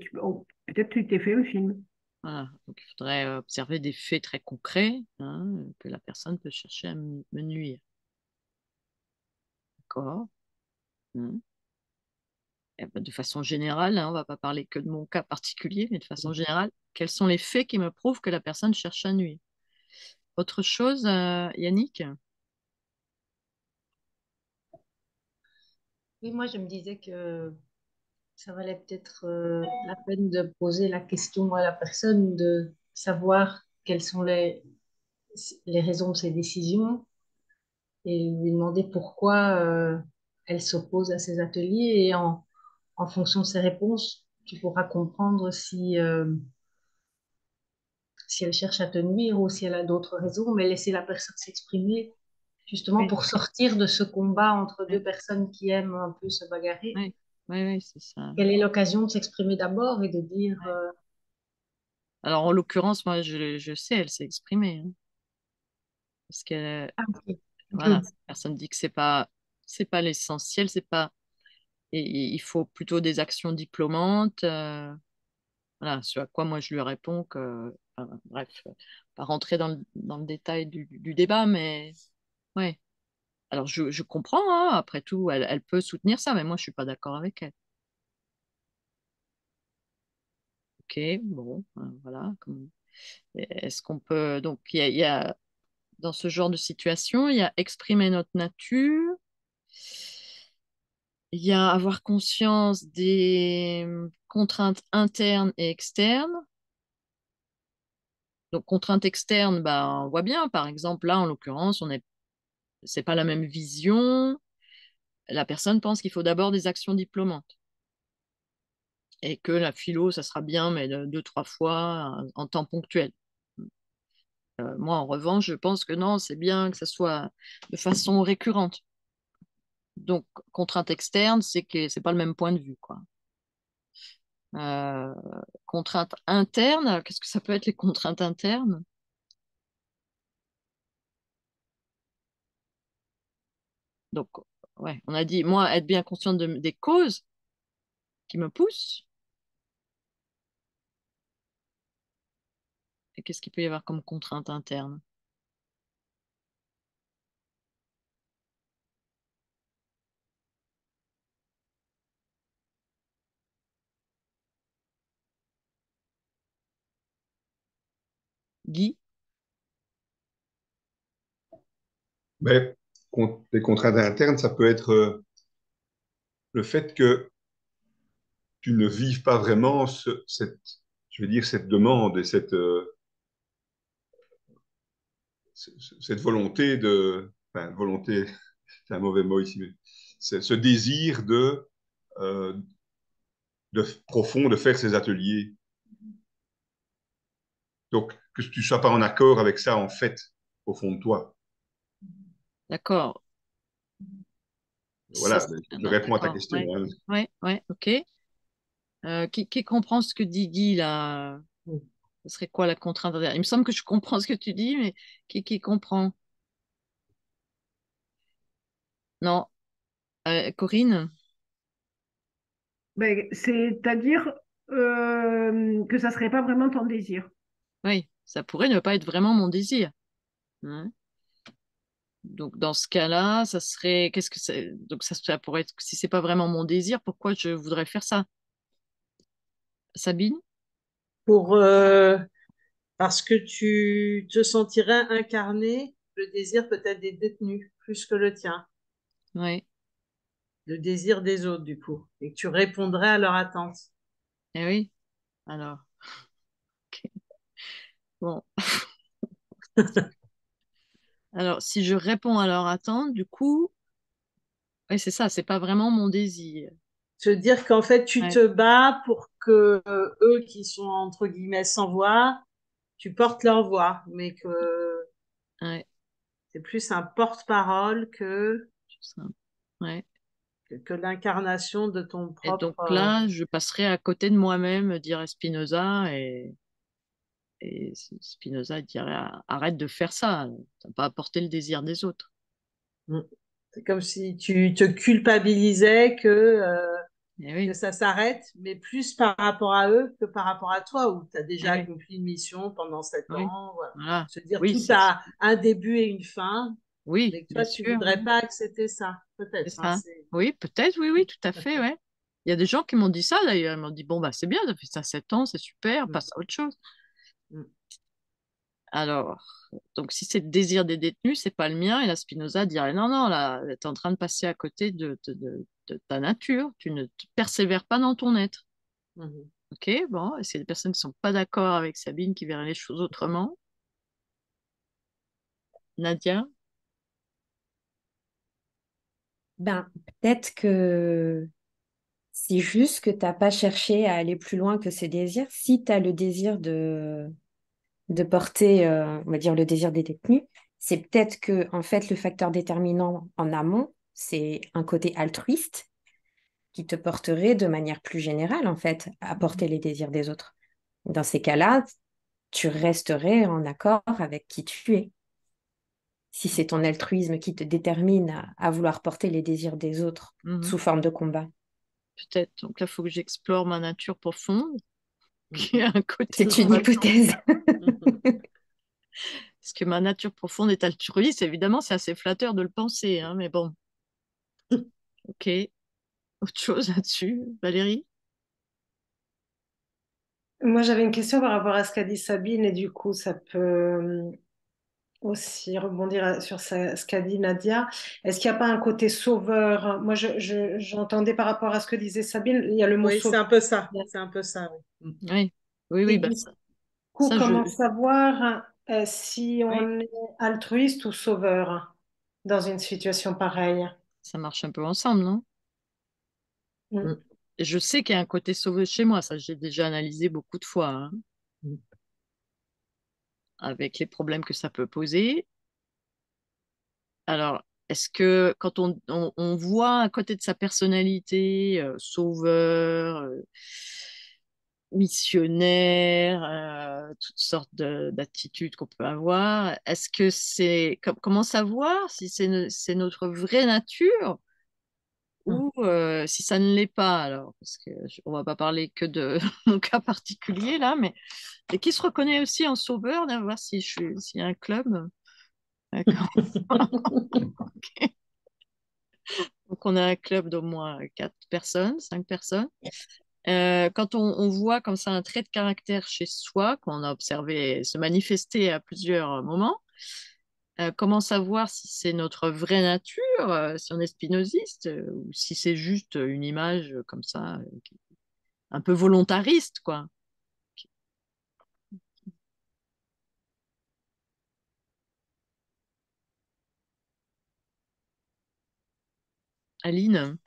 tu- oh, peut-être tu t'es fait un film. Voilà. Donc, il faudrait observer des faits très concrets hein, que la personne peut chercher à me nuire. D'accord. Hein. Eh ben, de façon générale, hein, on va pas parler que de mon cas particulier, mais de façon générale, quels sont les faits qui me prouvent que la personne cherche à nuire? Autre chose, euh, Yannick? Oui, moi, je me disais que ça valait peut-être euh, la peine de poser la question à la personne, de savoir quelles sont les, les raisons de ses décisions et lui demander pourquoi euh, elle s'oppose à ces ateliers. Et en, en fonction de ses réponses, tu pourras comprendre si, euh, si elle cherche à te nuire ou si elle a d'autres raisons, mais laisser la personne s'exprimer, justement Oui, pour sortir de ce combat entre oui, deux personnes qui aiment un peu se bagarrer. oui, oui, oui, c'est ça. Quelle est l'occasion de s'exprimer d'abord et de dire euh, Alors, en l'occurrence, moi, je, je sais, elle s'est exprimée. hein, parce que, Ah, ok. voilà, personne dit que c'est pas, c'est pas l'essentiel, c'est pas, et, il faut plutôt des actions diplômantes. euh, voilà, ce à quoi moi je lui réponds que, bref, euh, pas rentrer dans le, dans le détail du, du débat, mais ouais. Alors, je, je comprends, hein, après tout, elle, elle peut soutenir ça, mais moi, je suis pas d'accord avec elle. Ok, bon, euh, voilà. Est-ce qu'on peut, donc, il y y a- dans ce genre de situation, il y a exprimer notre nature, il y a avoir conscience des hum, contraintes internes et externes. Donc, contraintes externes, bah, on voit bien, par exemple, là, en l'occurrence, on est, c'est pas la même vision. La personne pense qu'il faut d'abord des actions diplômantes. et que la philo, ça sera bien, mais deux, trois fois en temps ponctuel. Euh, moi, en revanche, je pense que non, c'est bien que ça soit de façon récurrente. Donc, contrainte externe, c'est que c'est pas le même point de vue, quoi. Euh, contrainte interne, qu'est-ce que ça peut être les contraintes internes? Donc, ouais, on a dit, moi, être bien consciente de, des causes qui me poussent. Et qu'est-ce qu'il peut y avoir comme contrainte interne? Guy? Mais les contraintes internes, ça peut être euh, le fait que tu ne vives pas vraiment cette, je veux dire, cette demande et cette, euh, cette volonté de, enfin, volonté, [LAUGHS] c'est un mauvais mot ici, mais ce désir de, euh, de profond de faire ces ateliers. Donc, que tu ne sois pas en accord avec ça, en fait, au fond de toi. D'accord. Voilà, je réponds à ta question. Oui, hein. ouais, ok. Euh, qui, qui, comprend ce que dit Guy là? Ce serait quoi la contrainte Il me semble que je comprends ce que tu dis, mais qui, qui comprend? Non. Euh, Corinne? Ben, C'est-à-dire euh, que ça serait pas vraiment ton désir. Oui, ça pourrait ne pas être vraiment mon désir. Hein donc dans ce cas-là, ça serait qu'est-ce que c'est donc ça, pourrait être si c'est pas vraiment mon désir, pourquoi je voudrais faire ça? Sabine? Pour euh, parce que tu te sentirais incarner le désir peut-être des détenus plus que le tien. Oui. Le désir des autres du coup et que tu répondrais à leur attente. Eh oui. Alors? Bon. [LAUGHS] Alors, si je réponds à leur attente, du coup, oui, c'est ça, c'est pas vraiment mon désir. Se dire qu'en fait, tu te bats pour que euh, eux qui sont entre guillemets sans voix, tu portes leur voix, mais que c'est plus un porte-parole que, que, que l'incarnation de ton propre. Et donc là, je passerai à côté de moi-même, dirait Spinoza, et et Spinoza dirait arrête de faire ça, ça va pas apporter le désir des autres. Mm. C'est comme si tu te culpabilisais que, euh, eh que ça s'arrête, mais plus par rapport à eux que par rapport à toi, où tu as déjà eh accompli une mission pendant sept ans. Voilà. Se dire tout a un début et une fin. Oui, mais toi, tu ne voudrais pas accepter ça, peut-être. Hein, oui, peut-être, oui, oui, tout à fait, ouais. Il y a des gens qui m'ont dit ça d'ailleurs. Ils m'ont dit bon, bah, c'est bien, ça fait ça sept ans, c'est super, mm. passe à autre chose. Mm. Alors, donc si c'est le désir des détenus, c'est pas le mien. Et la Spinoza dirait non, non, là, tu es en train de passer à côté de, ta nature. Tu ne persévères pas dans ton être. Mm-hmm. Ok, bon, et c'est des personnes qui ne sont pas d'accord avec Sabine, qui verraient les choses autrement? Nadia? Ben, peut-être que c'est juste que tu n'as pas cherché à aller plus loin que ce désir. Si tu as le désir de, de porter, euh, on va dire, le désir des détenus, c'est peut-être que, en fait, le facteur déterminant en amont, c'est un côté altruiste qui te porterait de manière plus générale, en fait, à porter les désirs des autres. Dans ces cas-là, tu resterais en accord avec qui tu es. Si c'est ton altruisme qui te détermine à, vouloir porter les désirs des autres mmh sous forme de combat. Peut-être. Donc là, il faut que j'explore ma nature profonde C'est une hypothèse. [LAUGHS] Parce que ma nature profonde est altruiste, évidemment, c'est assez flatteur de le penser, hein, mais bon. [LAUGHS] Ok. Autre chose là-dessus, Valérie? Moi, j'avais une question par rapport à ce qu'a dit Sabine, et du coup, ça peut euh, aussi rebondir sur ce qu'a dit Nadia. Est-ce qu'il n'y a pas un côté sauveur? Moi, j'entendais par rapport à ce que disait Sabine, il y a le mot oui, c'est un peu ça. C'est un peu ça. Oui, oui, oui. oui bah, du coup, comment savoir euh, si on est altruiste ou sauveur dans une situation pareille? Ça marche un peu ensemble, non? Mm. Mm. je sais qu'il y a un côté sauvé chez moi, ça j'ai déjà analysé beaucoup de fois, hein, Mm. avec les problèmes que ça peut poser. Alors, est-ce que quand on, on- on voit un côté de sa personnalité, euh, sauveur, euh, missionnaire, euh, toutes sortes de- d'attitudes qu'on peut avoir, est-ce que c'est... com- comment savoir si c'est no- c'est notre vraie nature Mm. ou euh, si ça ne l'est pas alors? Parce que je- on va pas parler que de [LAUGHS] mon cas particulier là, mais et qui se reconnaît aussi en sauveur, là, voir si je suis, s'il y a un club. D'accord. [LAUGHS] [LAUGHS] Ok. Donc, on a un club d'au moins quatre personnes, cinq personnes. Euh, quand on, voit comme ça un trait de caractère chez soi, qu'on a observé se manifester à plusieurs moments, euh, comment savoir si c'est notre vraie nature, euh, si on est spinoziste, ou si c'est juste une image comme ça, un peu volontariste, quoi? Aline?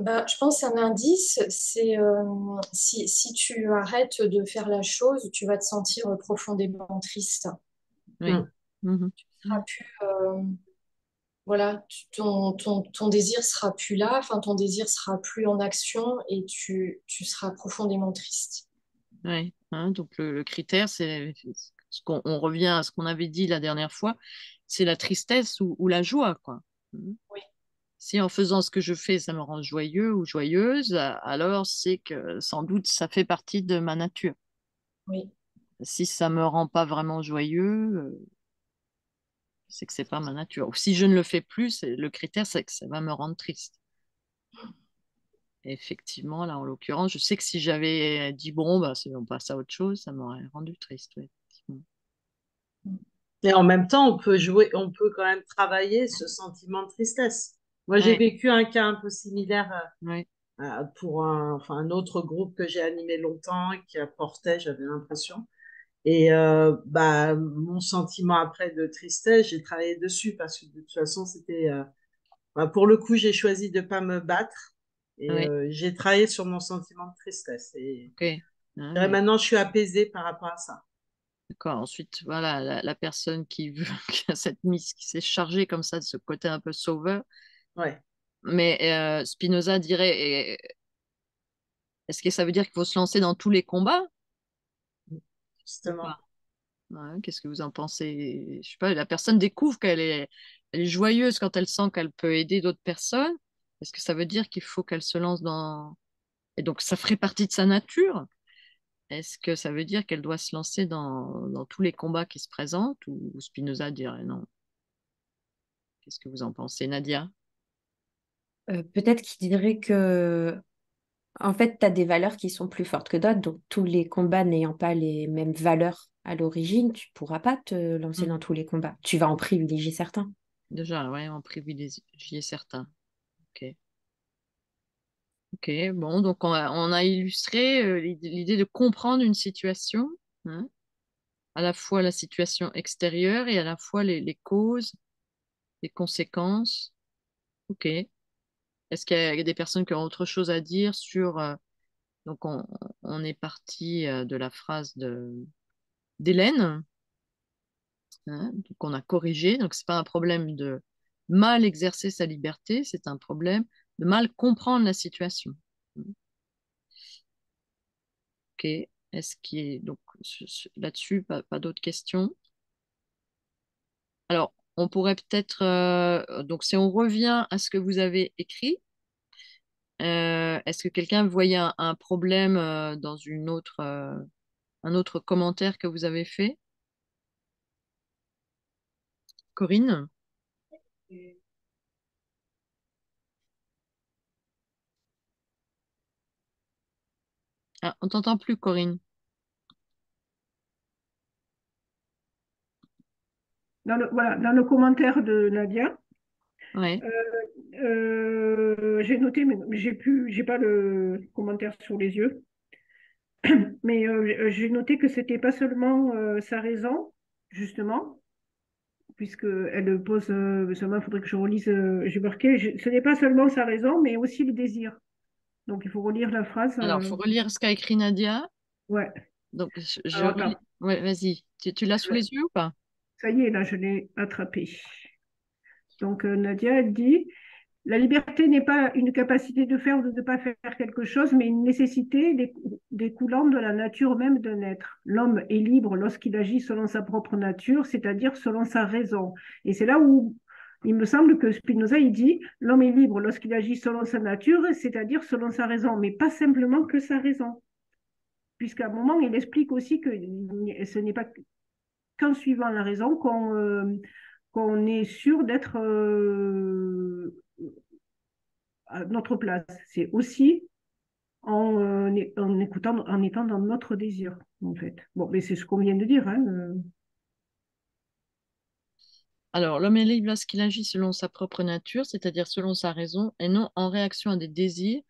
Bah, je pense qu'un indice, c'est euh, si, si tu arrêtes de faire la chose, tu vas te sentir profondément triste. Oui. Mm. Mhm. Tu seras plus, euh, voilà, ton, ton, ton désir sera plus là, enfin ton désir sera plus en action et tu, tu seras profondément triste. Ouais, hein, donc le, le critère, c'est ce qu'on on revient à ce qu'on avait dit la dernière fois, c'est la tristesse ou, ou la joie, quoi. Mhm. Oui. Si en faisant ce que je fais, ça me rend joyeux ou joyeuse, alors c'est que sans doute ça fait partie de ma nature. Oui. Si ça me rend pas vraiment joyeux, c'est que c'est pas ma nature. Ou si je ne le fais plus, le critère, c'est que ça va me rendre triste. Et effectivement, là, en l'occurrence, je sais que si j'avais dit bon, bah, on passe à autre chose, ça m'aurait rendu triste. ouais, effectivement. Et en même temps, on peut jouer, on peut quand même travailler ce sentiment de tristesse. Moi, j'ai Ouais. vécu un cas un peu similaire euh, Ouais. euh, pour un, enfin, un autre groupe que j'ai animé longtemps et qui apportait, j'avais l'impression. Et euh, bah, mon sentiment après de tristesse, j'ai travaillé dessus parce que de toute façon, c'était... euh, bah, pour le coup, j'ai choisi de pas me battre et Ouais. euh, j'ai travaillé sur mon sentiment de tristesse. Et. Ah, maintenant, je suis apaisée par rapport à ça. D'accord. Ensuite, voilà, la, la personne qui veut, [LAUGHS] qui a cette mise, qui s'est chargée comme ça de ce côté un peu sauveur. Ouais. Mais euh, Spinoza dirait, est-ce que ça veut dire qu'il faut se lancer dans tous les combats? Justement. Ouais, qu'est-ce que vous en pensez? Je sais pas, la personne découvre qu'elle est, joyeuse quand elle sent qu'elle peut aider d'autres personnes. Est-ce que ça veut dire qu'il faut qu'elle se lance dans... Et donc, ça ferait partie de sa nature? Est-ce que ça veut dire qu'elle doit se lancer dans, dans tous les combats qui se présentent? Ou Spinoza dirait non? Qu'est-ce que vous en pensez, Nadia? Euh, peut-être qu'il dirait que, en fait, tu as des valeurs qui sont plus fortes que d'autres. Donc, tous les combats n'ayant pas les mêmes valeurs à l'origine, tu pourras pas te lancer Mm. dans tous les combats. Tu vas en privilégier certains. Déjà, ouais, en privilégier certains. Ok. Ok, bon, donc on a, on a illustré euh, l'idée l'idée de comprendre une situation, hein, à la fois la situation extérieure et à la fois les, les causes, les conséquences. Ok. Est-ce qu'il y a des personnes qui ont autre chose à dire sur... euh, donc on, est parti euh, de la phrase d'Hélène, hein, qu'on a corrigé. Donc c'est pas un problème de mal exercer sa liberté, c'est un problème de mal comprendre la situation. Ok. Est-ce qu'il y a donc là-dessus, pas d'autres questions? Alors, on pourrait peut-être, euh, donc si on revient à ce que vous avez écrit, euh, est-ce que quelqu'un voyait un, problème euh, dans une autre, un autre commentaire que vous avez fait? Corinne? Ah, on t'entend plus, Corinne. Dans le, voilà, dans le commentaire de Nadia, Ouais. euh, j'ai noté, mais j'ai plus, j'ai pas le commentaire sur les yeux, [CLEARS THROAT] mais euh, j'ai noté que c'était pas seulement euh, sa raison, justement, puisque elle pose, euh, seulement, il faudrait que je relise, euh, j'ai marqué, je- ce n'est pas seulement sa raison, mais aussi le désir. Donc, il faut relire la phrase. Alors, il euh, faut relire ce qu'a écrit Nadia. Ouais. Donc, je. Ouais, vas-y. Tu, tu l'as sous les yeux ou pas? Ça y est, là, je l'ai attrapé. Donc, euh, Nadia, elle dit, la liberté n'est pas une capacité de faire ou de ne pas faire quelque chose, mais une nécessité décou- découlant de la nature même d'un être. L'homme est libre lorsqu'il agit selon sa propre nature, c'est-à-dire selon sa raison. Et c'est là où il me semble que Spinoza, il dit, l'homme est libre lorsqu'il agit selon sa nature, c'est-à-dire selon sa raison, mais pas simplement que sa raison. Puisqu'à un moment, il explique aussi que ce n'est pas qu'en suivant la raison qu'on euh, qu'on est sûr d'être euh, à notre place. C'est aussi en, euh, en écoutant, en étant dans notre désir, en fait. Bon, mais c'est ce qu'on vient de dire. Hein. Alors, l'homme est libre lorsqu'il agit selon sa propre nature, c'est-à-dire selon sa raison, et non en réaction à des désirs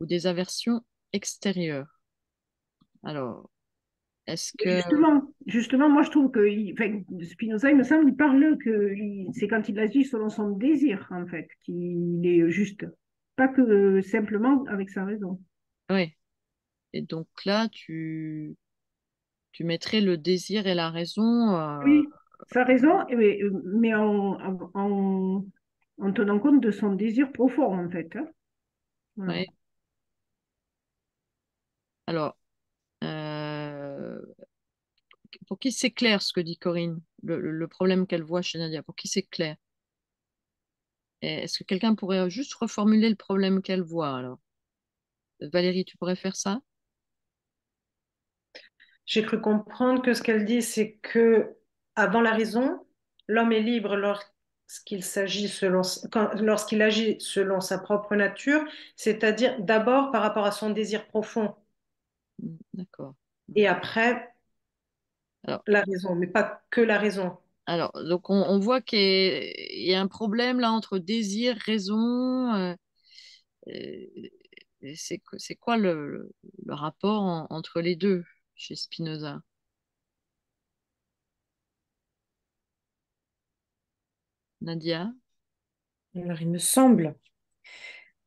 ou des aversions extérieures. Alors, est-ce que... Justement, justement, moi je trouve que il- enfin, Spinoza, il me semble, il parle que c'est quand il agit selon son désir, en fait, qu'il est juste. Pas que simplement avec sa raison. Oui. Et donc là, tu, tu mettrais le désir et la raison. euh, Oui, sa raison, mais, mais en, en, en- en tenant compte de son désir profond, en fait. hein. Voilà. ouais. Alors, pour qui c'est clair ce que dit Corinne, le, problème qu'elle voit chez Nadia, pour qui c'est clair? Est-ce que quelqu'un pourrait juste reformuler le problème qu'elle voit alors? Valérie, tu pourrais faire ça? J'ai cru comprendre que ce qu'elle dit, c'est que avant la raison, l'homme est libre lorsqu'il s'agit selon, lorsqu'il agit selon sa propre nature, c'est-à-dire d'abord par rapport à son désir profond D'accord. et après Alors, la raison, mais pas que la raison. alors donc on, on voit qu'il y a il y a un problème là entre désir, raison. euh, et c'est quoi le, le- le rapport en- entre les deux chez Spinoza? Nadia? Alors, il me semble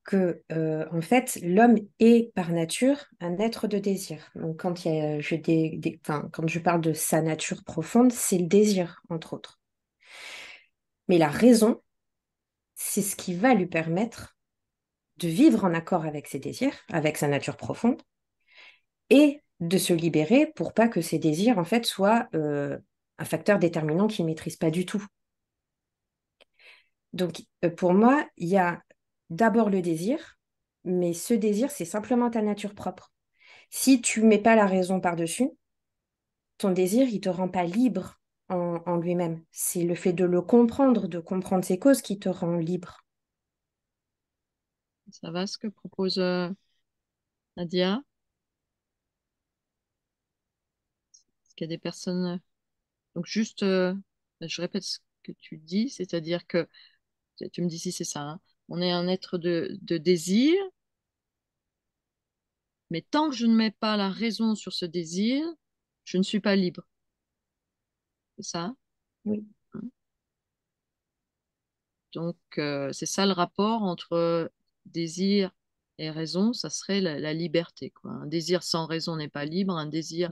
que, euh, en fait, l'homme est par nature un être de désir. Donc, quand, il y a, je, quand je parle de sa nature profonde, c'est le désir, entre autres. Mais la raison, c'est ce qui va lui permettre de vivre en accord avec ses désirs, avec sa nature profonde, et de se libérer pour pas que ses désirs, en fait, soient euh, un facteur déterminant qu'il ne maîtrise pas du tout. Donc, euh, pour moi, il y a d'abord le désir, mais ce désir, c'est simplement ta nature propre. Si tu mets pas la raison par-dessus, ton désir, il te rend pas libre en, en lui-même. C'est le fait de le comprendre, de comprendre ses causes qui te rend libre. Ça va ce que propose euh, Nadia? Est-ce qu'il y a des personnes... euh, Donc juste, euh, je répète ce que tu dis, c'est-à-dire que, tu me dis si c'est ça, hein, on est un être de, de désir, mais tant que je ne mets pas la raison sur ce désir, je ne suis pas libre. C'est ça? Oui. Hein? Donc, euh, c'est ça le rapport entre désir et raison, ça serait la, la liberté, quoi. Un désir sans raison n'est pas libre, un désir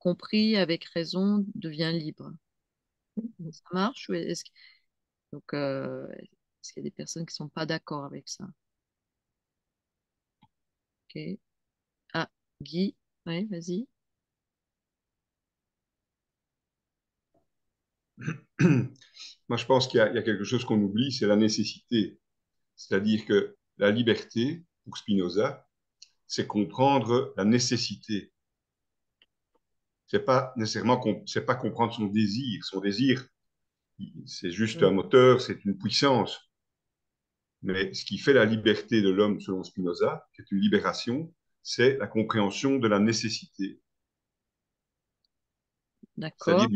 compris avec raison devient libre. Ça marche? ou est-ce que- Donc, euh, est-ce qu'il y a des personnes qui ne sont pas d'accord avec ça? Ok. Ah, Guy, oui, vas-y. [CLEARS THROAT] Moi, je pense qu'il y, y a quelque chose qu'on oublie, c'est la nécessité. C'est-à-dire que la liberté, pour Spinoza, c'est comprendre la nécessité. C'est pas nécessairement, c'est pas comprendre son désir. Son désir, c'est juste un moteur, c'est une puissance. Mais ce qui fait la liberté de l'homme, selon Spinoza, qui est une libération, c'est la compréhension de la nécessité. D'accord.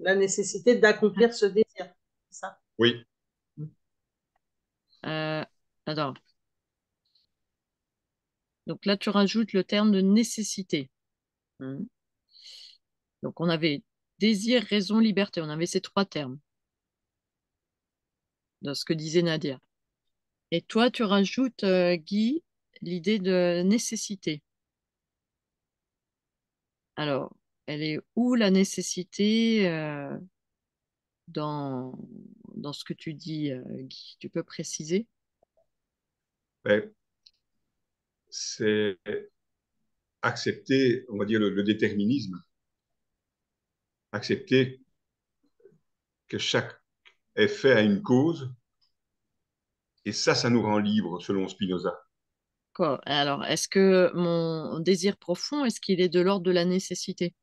La nécessité d'accomplir ce désir. C'est ça? Oui, Euh, alors. Donc là, tu rajoutes le terme de nécessité. Hmm. Donc on avait désir, raison, liberté. On avait ces trois termes dans ce que disait Nadia. Et toi, tu rajoutes, euh, Guy, l'idée de nécessité. Alors, elle est où la nécessité euh, dans, dans ce que tu dis, euh, Guy? Tu peux préciser? Ben, c'est accepter, on va dire, le déterminisme. Accepter que chaque effet a une cause. Et ça, ça nous rend libres, selon Spinoza. Quoi? Alors, est-ce que mon désir profond, est-ce qu'il est de l'ordre de la nécessité?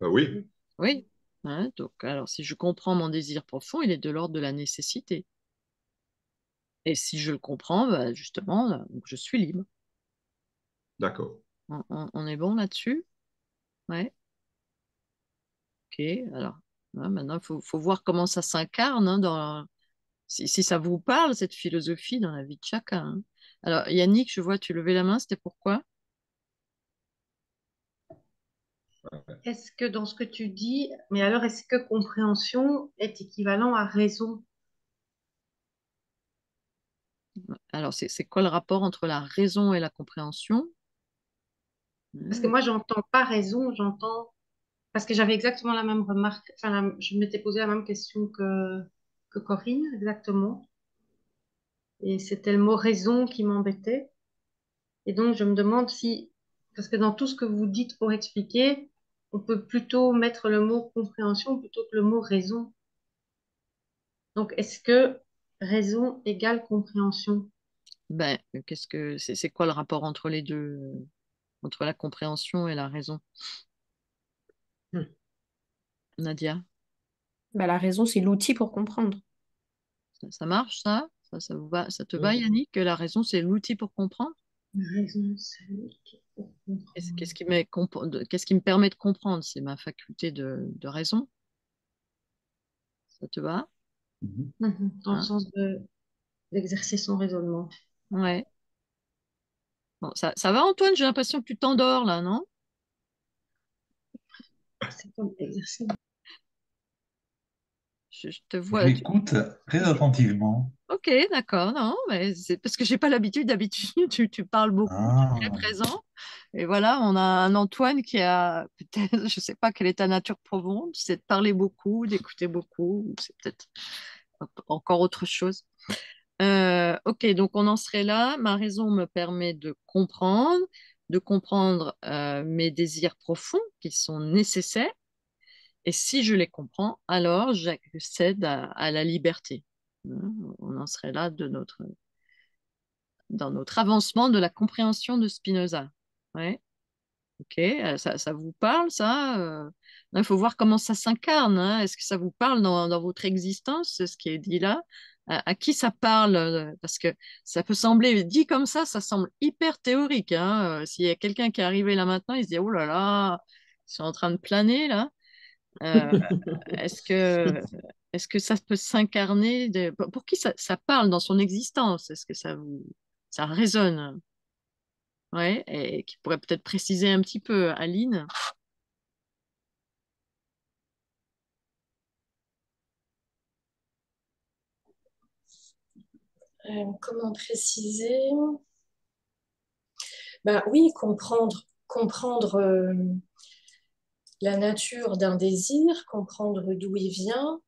Ben oui, Oui. Hein, donc, alors, si je comprends mon désir profond, il est de l'ordre de la nécessité. Et si je le comprends, bah, justement, donc je suis libre. d'accord. On, on- on est bon là-dessus? Ouais. Ok. Alors, hein, maintenant, il faut, faut voir comment ça s'incarne hein, dans, si, si ça vous parle, cette philosophie dans la vie de chacun. hein. Alors, Yannick, je vois, tu levais la main, c'était pourquoi? Est-ce que dans ce que tu dis, mais alors est-ce que compréhension est équivalent à raison? Alors, c'est quoi le rapport entre la raison et la compréhension? Parce que moi, j'entends pas raison, j'entends. Parce que j'avais exactement la même remarque, enfin, je m'étais posé la même question que, que Corinne, exactement. Et c'était le mot raison qui m'embêtait. Et donc, je me demande si, parce que dans tout ce que vous dites pour expliquer, on peut plutôt mettre le mot compréhension plutôt que le mot raison. Donc, est-ce que raison égale compréhension? Ben, qu'est-ce que c'est c'est quoi le rapport entre les deux, euh, entre la compréhension et la raison? Nadia, Bah, la raison, c'est l'outil pour comprendre. ça, ça marche ça? Ça, ça vous va, ça te va. Yannick, que la raison c'est l'outil pour comprendre? Raison, c'est l'outil pour Qu'est-ce comprendre. qu'est-ce qui me, qui permet de comprendre? C'est ma faculté de, de raison? Ça te va? Mhm. Dans le Hein sens de d'exercer son raisonnement. Ouais. Bon, ça, ça va, Antoine? J'ai l'impression que tu t'endors là, non? C'est comme exercer. Je, je te vois. tu- J'écoute très attentivement. Ok, d'accord, non, mais c'est parce que j'ai pas l'habitude. D'habitude, [LAUGHS] tu, tu parles beaucoup, tu es très Ah, présent. Et voilà, on a un Antoine qui a peut-être, [LAUGHS] je sais pas quelle est ta nature profonde, c'est de parler beaucoup, d'écouter beaucoup, ou c'est peut-être encore autre chose. Euh, ok, donc on en serait là. Ma raison me permet de comprendre, de comprendre euh, mes désirs profonds qui sont nécessaires. Et si je les comprends, alors j'accède à, la liberté. Hein, On en serait là de notre, dans notre avancement de la compréhension de Spinoza. Ouais, ok, euh, ça, vous parle, ça? Euh, Il faut voir comment ça s'incarne. hein. Est-ce que ça vous parle dans, votre existence, ce qui est dit là? À, qui ça parle? euh, Parce que ça peut sembler dit comme ça, ça semble hyper théorique. hein. S'il y a quelqu'un qui est arrivé là maintenant, il se dit, oh là là, ils sont en train de planer là. Euh, [LAUGHS] est-ce que, est-ce que ça peut s'incarner de- Pour qui ça, ça parle dans son existence? Est-ce que ça vous, ça résonne? Ouais, et qui pourrait peut-être préciser un petit peu, Aline? Euh, comment préciser? Ben oui, comprendre, comprendre euh, la nature d'un désir, comprendre d'où il vient,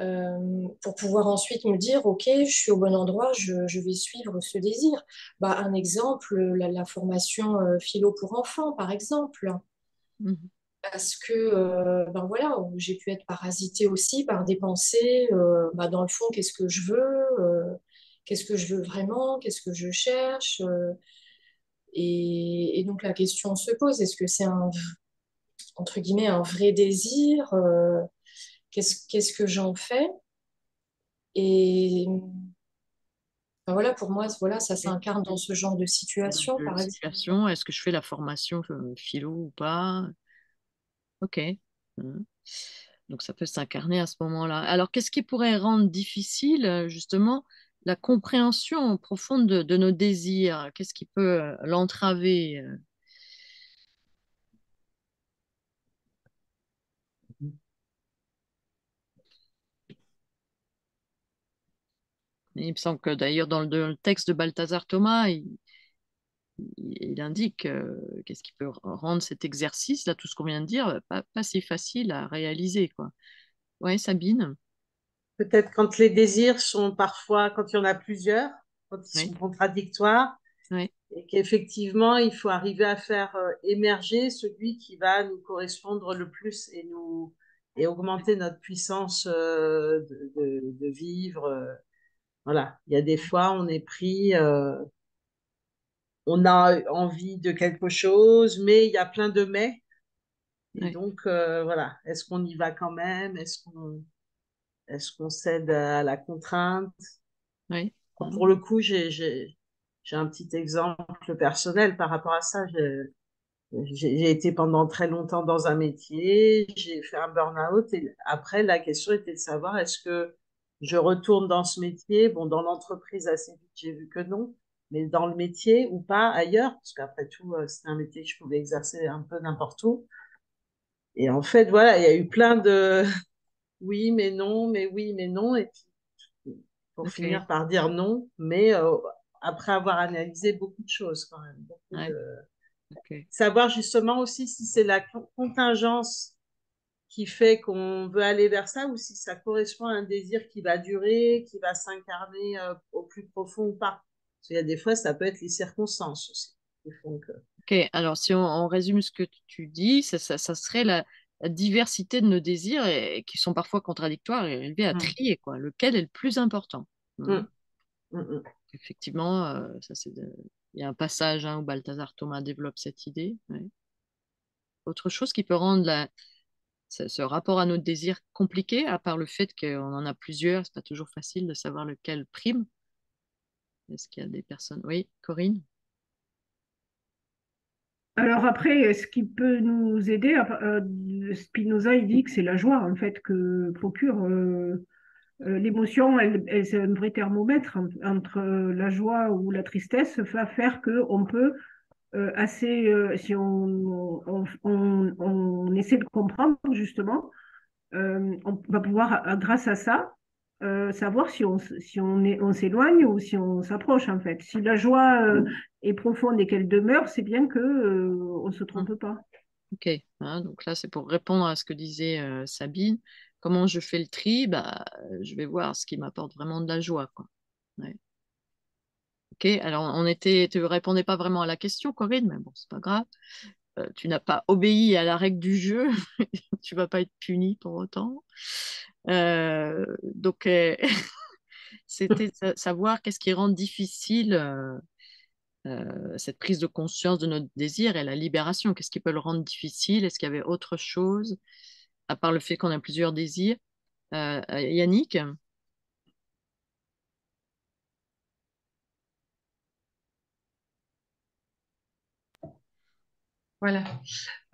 euh, pour pouvoir ensuite me dire, OK, je suis au bon endroit, je, je vais suivre ce désir. Bah, un exemple, la, la formation euh, philo pour enfants, par exemple. Mhm. Parce que, euh, ben voilà, j'ai pu être parasitée aussi par des pensées, bah, dans le fond, qu'est-ce que je veux, qu'est-ce que je veux vraiment, qu'est-ce que je cherche. et, et donc la question se pose, est-ce que c'est un, entre guillemets, un vrai désir? euh, qu'est-ce, qu'est-ce que j'en fais? Et ben voilà, pour moi, voilà, ça s'incarne dans ce genre de situation, De par exemple. situation, est-ce que je fais la formation euh, philo ou pas? Ok. Mhm. Donc ça peut s'incarner à ce moment-là. Alors qu'est-ce qui pourrait rendre difficile euh, justement la compréhension profonde de, de nos désirs? Qu'est-ce qui peut l'entraver? Il me semble que d'ailleurs dans le, dans le texte de Balthazar Thomas, il, il indique euh, qu'est-ce qui peut rendre cet exercice, là, tout ce qu'on vient de dire, pas, pas si facile à réaliser. Quoi. Ouais, Sabine? Peut-être quand les désirs sont parfois, quand il y en a plusieurs, quand ils Oui. sont contradictoires, Oui. et qu'effectivement, il faut arriver à faire euh, émerger celui qui va nous correspondre le plus et nous et augmenter notre puissance euh, de, de- de vivre. Voilà, il y a des fois, on est pris, euh, on a envie de quelque chose, mais il y a plein de mais. Et donc, euh, voilà, est-ce qu'on y va quand même? Est-ce qu'on est-ce qu'on cède à la contrainte? Oui. Pour le coup, j'ai, un petit exemple personnel par rapport à ça. J'ai été pendant très longtemps dans un métier, j'ai fait un burn-out et après, la question était de savoir est-ce que je retourne dans ce métier? Bon, dans l'entreprise, assez vite, j'ai vu que non, mais dans le métier ou pas ailleurs, parce qu'après tout, euh, c'était un métier que je pouvais exercer un peu n'importe où. Et en fait, voilà, il y a eu plein de [LAUGHS] oui, mais non, mais oui, mais non, et puis pour finir par dire non, mais euh, après avoir analysé beaucoup de choses quand même. Ouais. de-. Savoir justement aussi si c'est la con- contingence qui fait qu'on veut aller vers ça ou si ça correspond à un désir qui va durer, qui va s'incarner euh, au plus profond ou pas? Parce qu'il y a des fois, ça peut être les circonstances aussi font que... Ok, alors si on, on résume ce que tu dis, ça, ça- ça serait la, la diversité de nos désirs et, qui sont parfois contradictoires et élevés à Mm. trier, quoi. Lequel est le plus important? Mm. Mm. Mm, mm. Effectivement, euh, ça c'est de- il y a un passage hein, où Balthazar Thomas développe cette idée. ouais. Autre chose qui peut rendre la- ce, rapport à notre désir compliqué, à part le fait qu'on en a plusieurs, c'est pas toujours facile de savoir lequel prime. Est-ce qu'il y a des personnes? Oui, Corinne? Alors après, ce qui peut nous aider, euh, Spinoza, il dit que c'est la joie en fait que procure euh, euh, l'émotion. Elle, elle- c'est un vrai thermomètre en- entre la joie ou la tristesse, va faire que on peut assez, euh, si on, on, on- on essaie de comprendre justement, euh, on va pouvoir, euh, grâce à ça, euh, savoir si on, si on est, on s'éloigne ou si on s'approche en fait. Si la joie euh, est profonde et qu'elle demeure, c'est bien que euh, on se trompe pas. Ok, hein, donc là c'est pour répondre à ce que disait euh, Sabine. Comment je fais le tri? Bah, euh, je vais voir ce qui m'apporte vraiment de la joie, quoi. Ouais. Alors on était, tu répondais pas vraiment à la question, Corinne, mais bon, c'est pas grave. Euh, tu n'as pas obéi à la règle du jeu, [LAUGHS] tu vas pas être puni pour autant. Euh, donc euh, [LAUGHS] c'était savoir qu'est-ce qui rend difficile cette prise de conscience de notre désir et la libération. Qu'est-ce qui peut le rendre difficile? Est-ce qu'il y avait autre chose à part le fait qu'on a plusieurs désirs? Yannick? Voilà.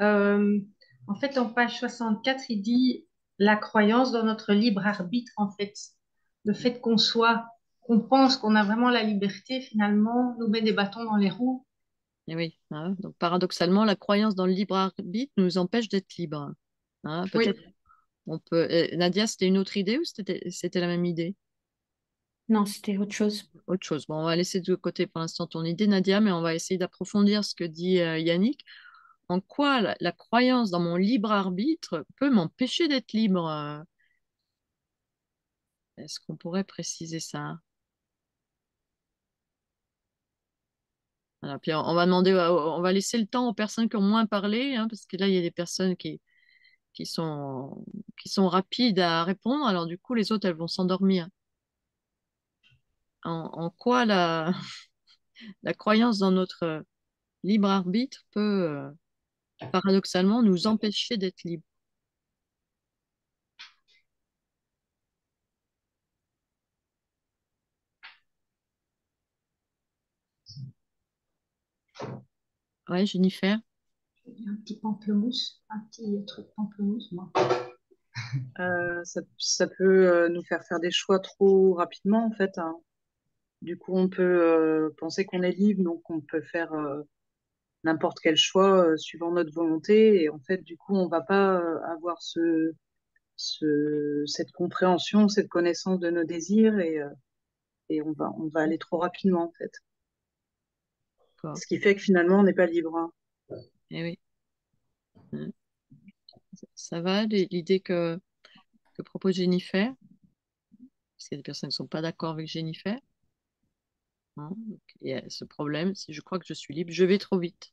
Euh, en fait, en page 64, il dit la croyance dans notre libre arbitre, en fait. Le fait qu'on soit, qu'on pense qu'on a vraiment la liberté, finalement, nous met des bâtons dans les roues. Eh oui, hein, donc paradoxalement, la croyance dans le libre arbitre nous empêche d'être libres. Hein, Oui. peut-être on peut. euh, Nadia, c'était une autre idée ou c'était c'était la même idée? Non, c'était autre chose. Autre chose. Bon, on va laisser de côté pour l'instant ton idée, Nadia, mais on va essayer d'approfondir ce que dit euh, Yannick. En quoi la, croyance dans mon libre arbitre peut m'empêcher d'être libre? euh Est-ce qu'on pourrait préciser ça? Puis on, va demander, on va laisser le temps aux personnes qui ont moins parlé, hein, parce que là, il y a des personnes qui, sont, rapides à répondre. Alors, du coup, les autres, elles vont s'endormir. En, en quoi la, [LAUGHS] la croyance dans notre libre arbitre peut, euh, paradoxalement, nous empêcher d'être libres? Ouais, Jennifer? Un petit pamplemousse, un petit truc pamplemousse, moi. Euh, ça, ça peut euh, nous faire faire des choix trop rapidement, en fait. hein. Du coup, on peut euh, penser qu'on est libre, donc on peut faire euh, n'importe quel choix euh, suivant notre volonté. Et en fait, du coup, on va pas euh, avoir ce, ce, cette compréhension, cette connaissance de nos désirs. Et, euh, et on va, on va aller trop rapidement en fait. Ce qui fait que finalement, on n'est pas libre. hein. Eh oui. Ça va, l'idée que, que propose Jennifer? Parce qu'il y a des personnes qui ne sont pas d'accord avec Jennifer. Donc, il y a ce problème, si je crois que je suis libre, je vais trop vite.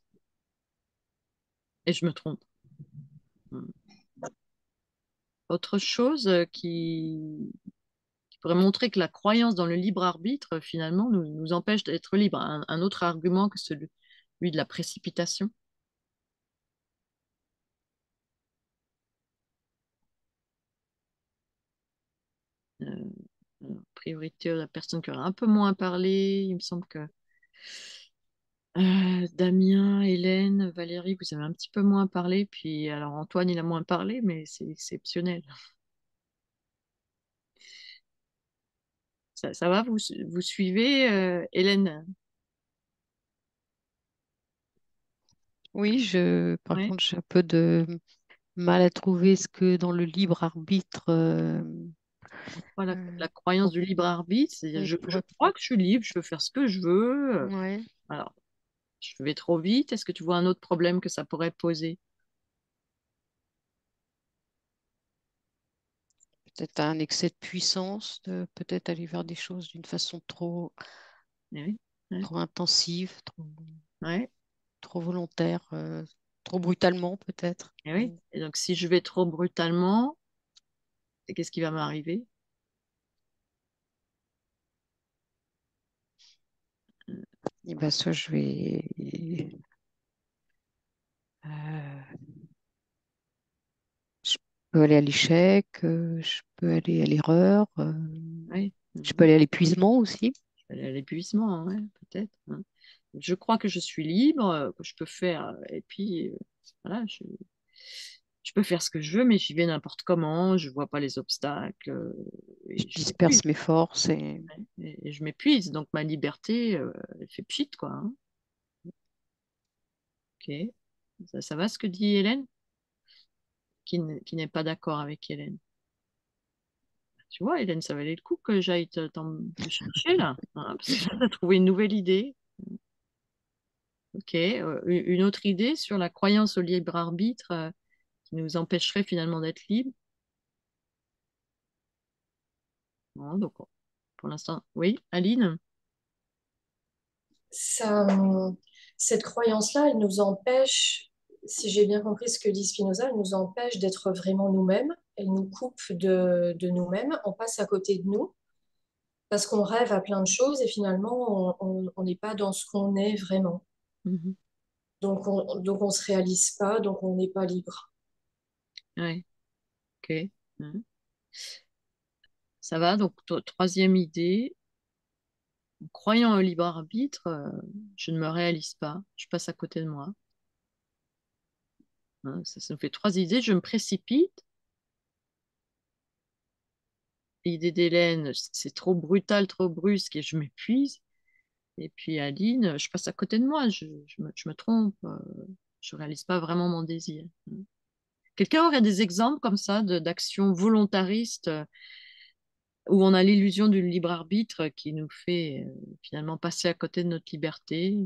Et je me trompe. Hmm. Autre chose euh, qui, pourrait montrer que la croyance dans le libre arbitre, finalement, nous, empêche d'être libres. Un, un autre argument que celui de la précipitation. Euh, alors, priorité à la personne qui aura un peu moins parlé. Il me semble que euh, Damien, Hélène, Valérie, vous avez un petit peu moins parlé. Puis alors Antoine, il a moins parlé, mais c'est exceptionnel. Ça, ça va, vous, vous suivez, euh, Hélène? Oui, je, par Ouais. contre, j'ai un peu de mal à trouver ce que dans le libre arbitre, euh, Voilà, euh, la croyance du libre arbitre, c'est-à-dire on je, je crois que je suis libre, je peux faire ce que je veux. Ouais. Alors, je vais trop vite. Est-ce que tu vois un autre problème que ça pourrait poser? Peut-être un excès de puissance, de peut-être aller vers des choses d'une façon trop, Eh Oui, trop intensive, trop, trop volontaire, euh, trop brutalement peut-être. eh oui. Et donc, si je vais trop brutalement, qu'est-ce qui va m'arriver? Et ben soit je vais, euh, je peux aller à l'échec, euh, je peux aller à l'erreur, euh, je peux aller à l'épuisement aussi. à l'épuisement, hein, ouais, peut-être. hein. Je crois que je suis libre, que je peux faire, et puis euh, voilà, je, je peux faire ce que je veux, mais j'y vais n'importe comment, je vois pas les obstacles, euh, et Je disperse mes forces et je m'épuise. Donc ma liberté, euh, elle fait pchit, quoi. hein. Ok, ça, ça va ce que dit Hélène, qui, n'est pas d'accord avec Hélène. Tu vois, Hélène, ça valait le coup que j'aille te, chercher là, hein, parce que t'as trouvé une nouvelle idée. Ok, euh, une autre idée sur la croyance au libre arbitre nous empêcherait finalement d'être libres. Non, donc, pour l'instant, oui, Aline? Ça, cette croyance-là, elle nous empêche, si j'ai bien compris ce que dit Spinoza, elle nous empêche d'être vraiment nous-mêmes. Elle nous coupe de, de nous-mêmes. On passe à côté de nous parce qu'on rêve à plein de choses et finalement, on n'est pas dans ce qu'on est vraiment. Mhm. Donc, on donc on se réalise pas, donc on n'est pas libre. Ouais, ok. Mhm. Ça va, donc to- troisième idée, en croyant au libre arbitre, euh, je ne me réalise pas, je passe à côté de moi. Hein, ça, ça nous fait trois idées, je me précipite. L'idée d'Hélène, c'est trop brutal, trop brusque et je m'épuise. Et puis Aline, je passe à côté de moi, je, je me, je me trompe, euh, je réalise pas vraiment mon désir. Quelqu'un aurait des exemples comme ça d'actions volontaristes euh, où on a l'illusion du libre arbitre qui nous fait euh, finalement passer à côté de notre liberté?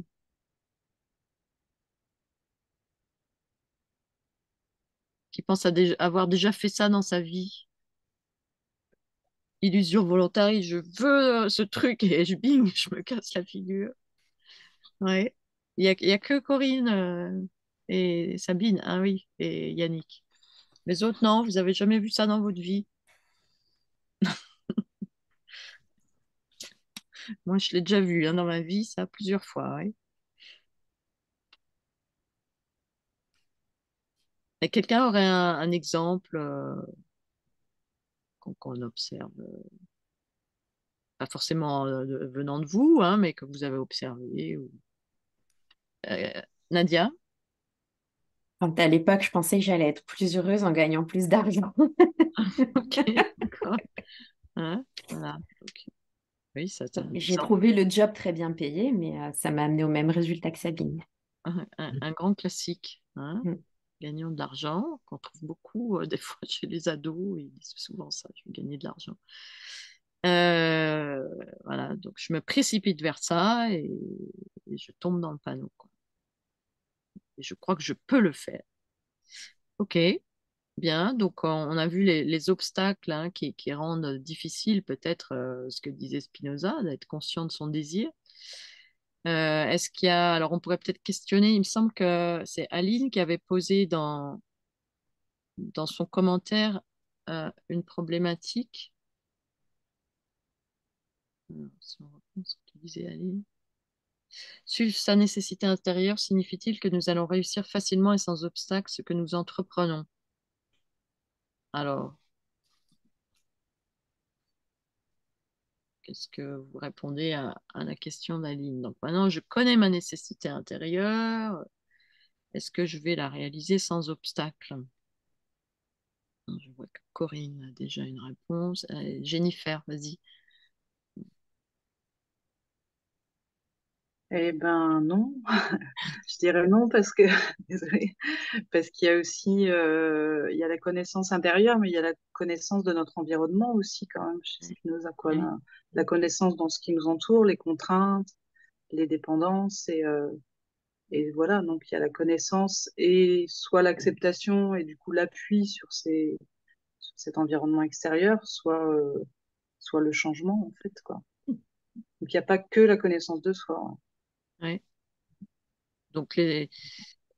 Qui pense avoir déjà fait ça dans sa vie? Illusion volontariste, je veux euh, ce truc et je bing, [LAUGHS] je me casse la figure. Ouais. Il y a, que Corinne et Sabine, ah oui, et Yannick. Les autres, non, vous avez jamais vu ça dans votre vie. [LAUGHS] Moi, je l'ai déjà vu hein, dans ma vie, ça, plusieurs fois, ouais. Et quelqu'un aurait un, exemple euh, qu'on observe, euh, pas forcément euh, venant de vous, hein, mais que vous avez observé. Nadia? Quand à l'époque, je pensais que j'allais être plus heureuse en gagnant plus d'argent. Ok, d'accord. Hein, voilà. Oui, ça, J'ai trouvé le job très bien payé, mais euh, ça m'a amené au même résultat que Sabine. un, un- un grand classique. Hein, Mm. gagnant de l'argent, qu'on trouve beaucoup euh, des [LAUGHS] fois chez les ados, ils disent souvent ça, je vais gagner de l'argent. Euh, voilà, donc je me précipite vers ça et, et je tombe dans le panneau. quoi. Et je crois que je peux le faire. Ok, bien. Donc on a vu les, les obstacles hein, qui, rendent difficile peut-être euh, ce que disait Spinoza, d'être conscient de son désir. Euh, est-ce qu'il y a... Alors on pourrait peut-être questionner, il me semble que c'est Aline qui avait posé dans, dans son commentaire euh, une problématique. Si on reprend ce que disait Aline. Suivre sa nécessité intérieure signifie-t-il que nous allons réussir facilement et sans obstacle ce que nous entreprenons? Alors, qu'est-ce que vous répondez à, la question d'Aline? Donc maintenant, je connais ma nécessité intérieure. Est-ce que je vais la réaliser sans obstacle? Je vois que Corinne a déjà une réponse. Euh, Jennifer, vas-y. Eh ben non, [LAUGHS] je dirais non parce que [LAUGHS] désolée, parce qu'il y a aussi euh, il y a la connaissance intérieure, mais il y a la connaissance de notre environnement aussi quand même chez quoi. La, la connaissance dans ce qui nous entoure, les contraintes, les dépendances et euh, et voilà, donc il y a la connaissance et soit l'acceptation et du coup l'appui sur ces sur cet environnement extérieur, soit euh, soit le changement en fait quoi. Donc il n'y a pas que la connaissance de soi. hein. Ouais. Donc les,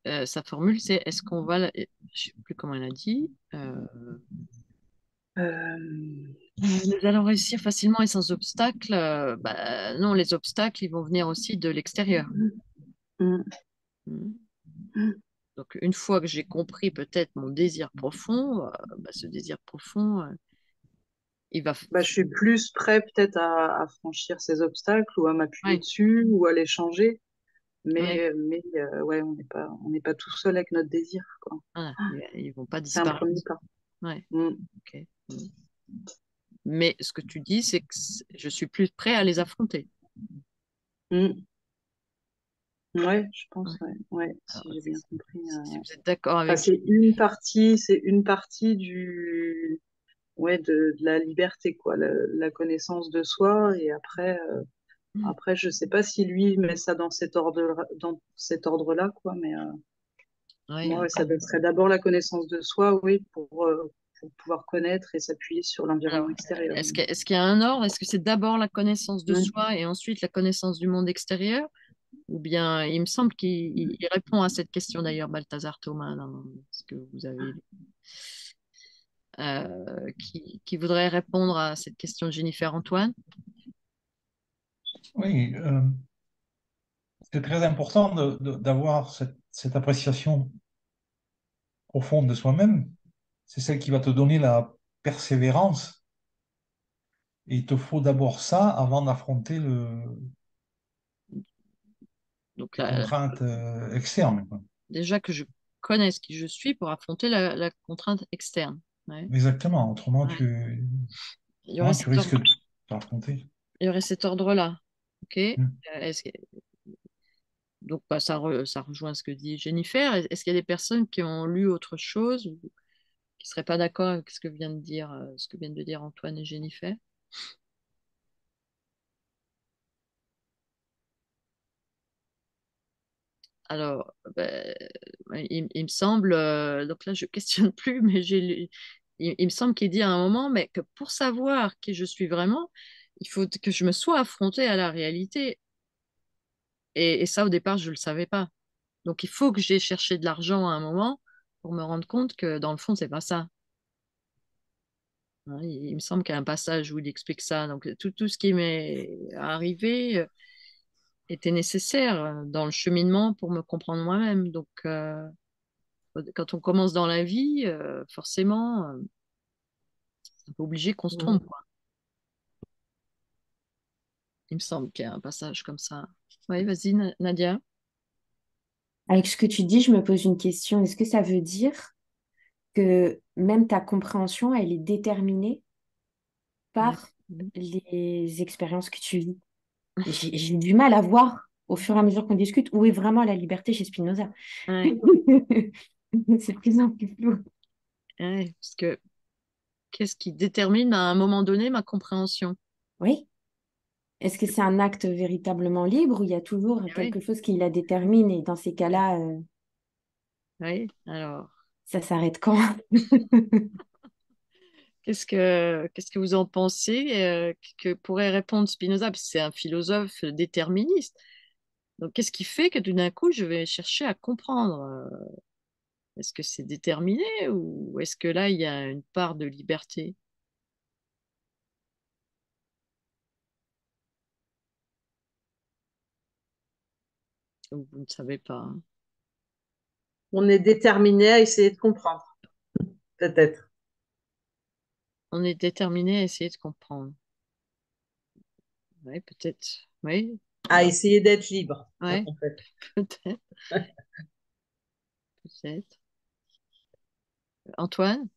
euh, sa formule, c'est est-ce qu'on va, la- je sais plus comment elle a dit, euh, Euh, nous allons réussir facilement et sans obstacle. euh, bah, non, les obstacles, ils vont venir aussi de l'extérieur. mm, Mm. mm. Donc une fois que j'ai compris peut-être mon désir profond, euh, bah, ce désir profond, euh, il va. f- bah, je suis plus prêt peut-être à, à franchir ces obstacles ou à m'appuyer Ouais, dessus ou à les changer. ouais, Mais, mais euh, ouais, on n'est pas, on pas tout seul avec notre désir, quoi. voilà, ils, ils vont pas C'est un disparaître. premier pas. Ouais, Mm, ok. Mm. Mais ce que tu dis, c'est que je suis plus prêt à les affronter. mm. Ouais, je pense, Ouais. si Alors, j'ai bien compris. euh, si vous êtes d'accord Enfin, avec... c'est une partie, c'est une partie du, ouais, de, de la liberté, quoi, la, la connaissance de soi. Et après, euh, Mm. après, je sais pas si lui met ça dans cet ordre, dans cet ordre-là, quoi, mais euh, Ouais, moi, ça serait d'abord la connaissance de soi, oui, pour, euh, pour pouvoir connaître et s'appuyer sur l'environnement extérieur. est-ce qu'il y a un ordre? Est-ce que c'est d'abord la connaissance de Mm. soi et ensuite la connaissance du monde extérieur? Ou bien, il me semble qu'il il- il répond à cette question d'ailleurs, Balthazar Thomas, dans ce que vous avez qui, qui voudrait répondre à cette question de Jennifer Antoine? Oui, euh, c'est très important d'avoir cette, cette appréciation profonde de soi-même. C'est celle qui va te donner la persévérance. Et il te faut d'abord ça avant d'affronter le, Donc là, contraintes euh, externes. quoi. déjà que je connaisse qui je suis pour affronter la, la contrainte externe. Ouais. Exactement. Autrement, Ouais. tu, Il y aurait tu risques ordre, de t'affronter. il y aurait cet ordre-là. Ok? Euh, Mm. Est-ce que- Donc, bah, ça, re- ça rejoint ce que dit Jennifer. Est- Est-ce qu'il y a des personnes qui ont lu autre chose ou qui ne seraient pas d'accord avec ce que vient de dire, euh, ce que viennent de dire Antoine et Jennifer? Alors, ben, il, me semble, euh, donc là je questionne [LAUGHS] plus, mais il, il me semble qu'il dit à un moment, mais que pour savoir qui je suis vraiment, il faut que je me sois affrontée à la réalité. Et, ça, au départ, je ne le savais pas. Donc, il faut que j'ai cherché de l'argent à un moment pour me rendre compte que dans le fond, c'est pas ça. Hein, il, me semble qu'il y a un passage où il explique ça. Donc, tout, tout ce qui m'est arrivé euh, était nécessaire euh, dans le cheminement pour me comprendre moi-même. Donc, euh, quand on commence dans la vie, euh, forcément, euh, c'est un peu obligé qu'on se Mm. trompe, quoi. Il me semble qu'il y a un passage comme ça. Oui, vas-y, Na- Nadia. Avec ce que tu dis, je me pose une question. Est-ce que ça veut dire que même ta compréhension, elle est déterminée par les expériences que tu vis? J'ai du mal à voir au fur et à mesure qu'on discute où est vraiment la liberté chez Spinoza. Ouais, [LAUGHS] C'est plus en plus flou. ouais, parce que qu'est-ce qui détermine à un moment donné ma compréhension? Oui. Est-ce que c'est un acte véritablement libre ou il y a toujours Eh quelque oui, chose qui la détermine et dans ces cas-là, euh, oui. Alors, ça s'arrête quand? [LAUGHS] qu'est-ce que qu'est-ce que vous en pensez euh, que pourrait répondre Spinoza? C'est un philosophe déterministe. Donc, qu'est-ce qui fait que tout d'un coup, je vais chercher à comprendre? euh, Est-ce que c'est déterminé ou est-ce que là, il y a une part de liberté? Ou vous ne savez pas. hein On est déterminé à essayer de comprendre, peut-être. On est déterminé à essayer de comprendre. Oui, peut-être. Oui, À essayer d'être libre, ouais, en fait. peut-être, [LAUGHS] [LAUGHS] peut-être. Antoine?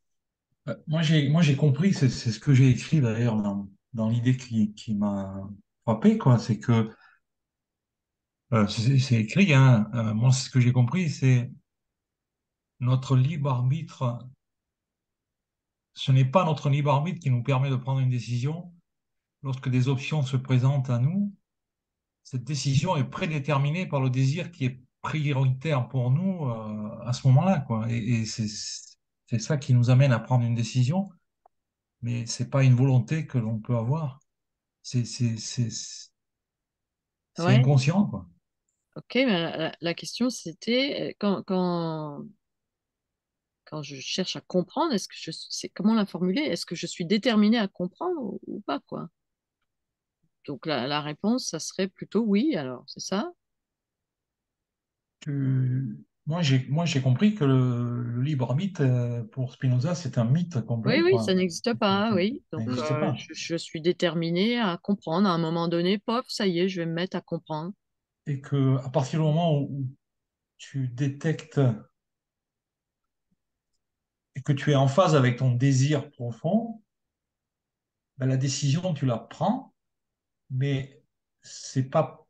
Euh, Moi, j'ai, moi, j'ai compris, c'est c'est ce que j'ai écrit d'ailleurs dans, dans l'idée qui, qui m'a frappé, quoi. C'est que, euh, c'est c'est écrit, hein. Euh, moi, ce que j'ai compris, c'est notre libre arbitre. Ce n'est pas notre libre arbitre qui nous permet de prendre une décision. Lorsque des options se présentent à nous, cette décision est prédéterminée par le désir qui est prioritaire pour nous, euh, à ce moment-là, quoi. Et, et c'est, ça qui nous amène à prendre une décision, mais c'est pas une volonté que l'on peut avoir. C'est, c'est, Ouais, inconscient, quoi. ok, mais la, la- la question c'était euh, quand, quand, quand je cherche à comprendre, est-ce que je c'est comment la formuler? Est-ce que je suis déterminée à comprendre ou, ou pas, quoi? Donc la, la réponse, ça serait plutôt oui, alors, c'est ça? Moi, j'ai, moi, j'ai compris que le, le libre arbitre, euh, pour Spinoza, c'est un mythe Oui, complet, oui, quoi. ça n'existe pas, oui. Ça Donc n'existe euh, pas. je, je suis déterminée à comprendre. À un moment donné, pof, ça y est, je vais me mettre à comprendre. Et que à partir du moment où tu détectes et que tu es en phase avec ton désir profond, ben, la décision, tu la prends, mais c'est pas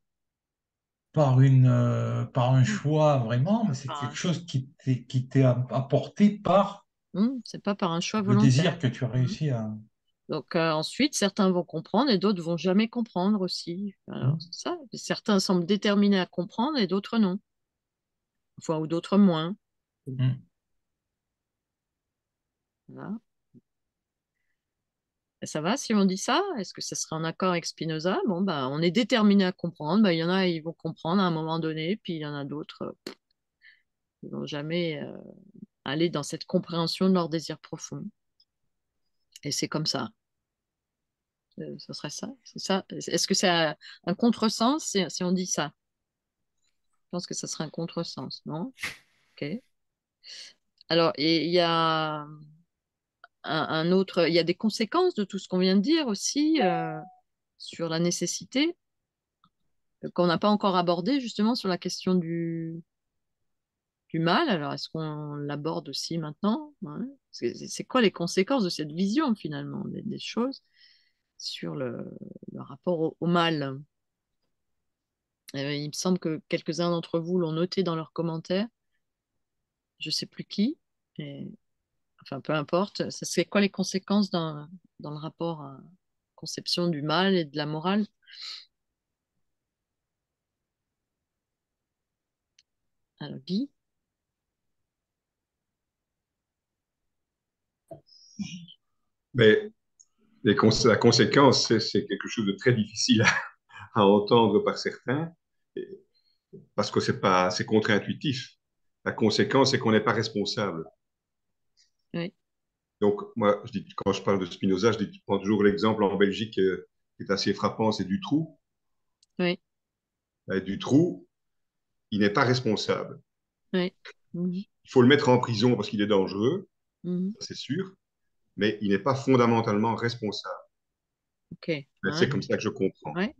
par une, euh, par un choix vraiment, mais c'est quelque chose qui t'est, qui t'est apporté par Hmm, c'est pas par un choix le volontaire. désir que tu as Hmm. réussi à. Donc euh, ensuite, certains vont comprendre et d'autres vont jamais comprendre aussi. Alors ça. Certains semblent déterminés à comprendre et d'autres non. Enfin, ou d'autres moins. Et ça va si on dit ça? Est-ce que ça serait en accord avec Spinoza? Bon, ben, on est déterminé à comprendre. Ben, il y en a, ils vont comprendre à un moment donné, puis il y en a d'autres, euh, pff, ils vont jamais euh, aller dans cette compréhension de leur désir profond. Et c'est comme ça. Euh, Ce serait ça? C'est ça? Est-ce que c'est un, contresens si, si on dit ça? Je pense que ça serait un contresens, non? Ok. Alors, il y a un, autre, il y a des conséquences de tout ce qu'on vient de dire aussi euh, sur la nécessité euh, qu'on n'a pas encore abordé justement sur la question du, mal. Alors, est-ce qu'on l'aborde aussi maintenant? C'est quoi les conséquences de cette vision finalement des, choses sur le, rapport au, mal? Euh, il me semble que quelques-uns d'entre vous l'ont noté dans leurs commentaires. Je sais plus qui. Enfin, peu importe. Ça serait quoi les conséquences dans, dans le rapport à conception du mal et de la morale? Alors, Guy? Mais la conséquence, c'est c'est quelque chose de très difficile à, à entendre par certains, parce que c'est c'est contre-intuitif. La conséquence, c'est qu'on n'est pas responsable. Oui. Donc, moi, je dis, quand je parle de Spinoza, je, dis, je prends toujours l'exemple en Belgique euh, qui est assez frappant, c'est Dutroux. Oui. Euh, Dutroux, il n'est pas responsable. Oui. Mhm. Il faut le mettre en prison parce qu'il est dangereux, Mhm. c'est sûr, mais il n'est pas fondamentalement responsable. Ouais. C'est comme ça que je comprends. Ouais.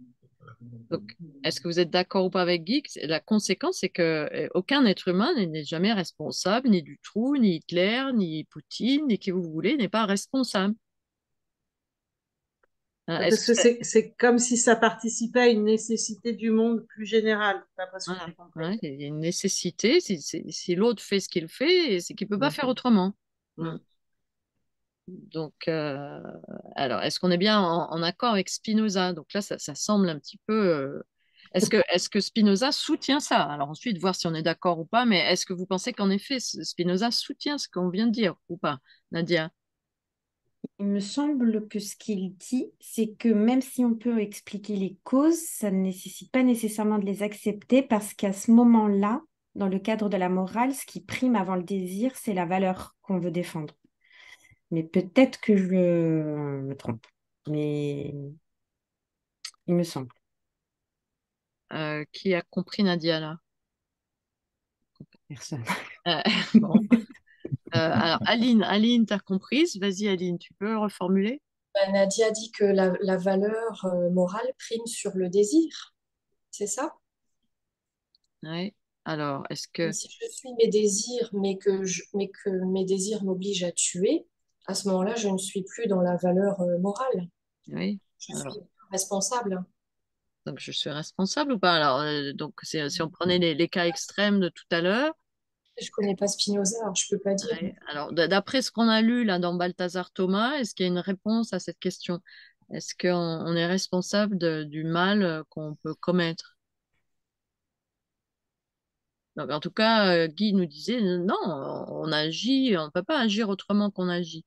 Donc, est-ce que vous êtes d'accord ou pas avec Guy? La conséquence, c'est que euh, aucun être humain n'est jamais responsable, ni du trou, ni Hitler, ni Poutine, ni qui vous voulez, n'est pas responsable. Hein, Parce que c'est comme si ça participait à une nécessité du monde plus générale, Voilà. Ouais, il y a une nécessité. Si, si- si l'autre fait ce qu'il fait, c'est qu'il ne peut pas Mm. faire autrement. Mm. Donc, euh, alors, est-ce qu'on est bien en, accord avec Spinoza? Donc là, ça, semble un petit peu. euh, Est-ce que, que Spinoza soutient ça? Alors ensuite, voir si on est d'accord ou pas, mais est-ce que vous pensez qu'en effet, Spinoza soutient ce qu'on vient de dire ou pas, Nadia? Il me semble que ce qu'il dit, c'est que même si on peut expliquer les causes, ça ne nécessite pas nécessairement de les accepter parce qu'à ce moment-là, dans le cadre de la morale, ce qui prime avant le désir, c'est la valeur qu'on veut défendre. Mais peut-être que je me trompe. Mais il me semble. Euh, qui a compris Nadia là? Personne. Euh, [LAUGHS] bon. Euh, alors, Aline, Aline, t'as comprise? Vas-y, Aline, tu peux reformuler? Ben, Nadia dit que la, la valeur morale prime sur le désir. C'est ça? Oui. Alors, est-ce que. Si je suis mes désirs, mais que, je, mais que mes désirs m'obligent à tuer, à ce moment-là, je ne suis plus dans la valeur euh, morale. Oui. Je Alors, suis responsable. donc, je suis responsable ou pas? Alors, euh, donc, c'est- si on prenait les, les cas extrêmes de tout à l'heure, Je connais pas Spinoza, alors je peux pas dire. ouais. Alors, d'après ce qu'on a lu là dans Balthazar Thomas, est-ce qu'il y a une réponse à cette question? Est-ce qu'on on est responsable de- du mal euh, qu'on peut commettre? Donc, en tout cas, euh, Guy nous disait, non, on agit, on ne peut pas agir autrement qu'on agit.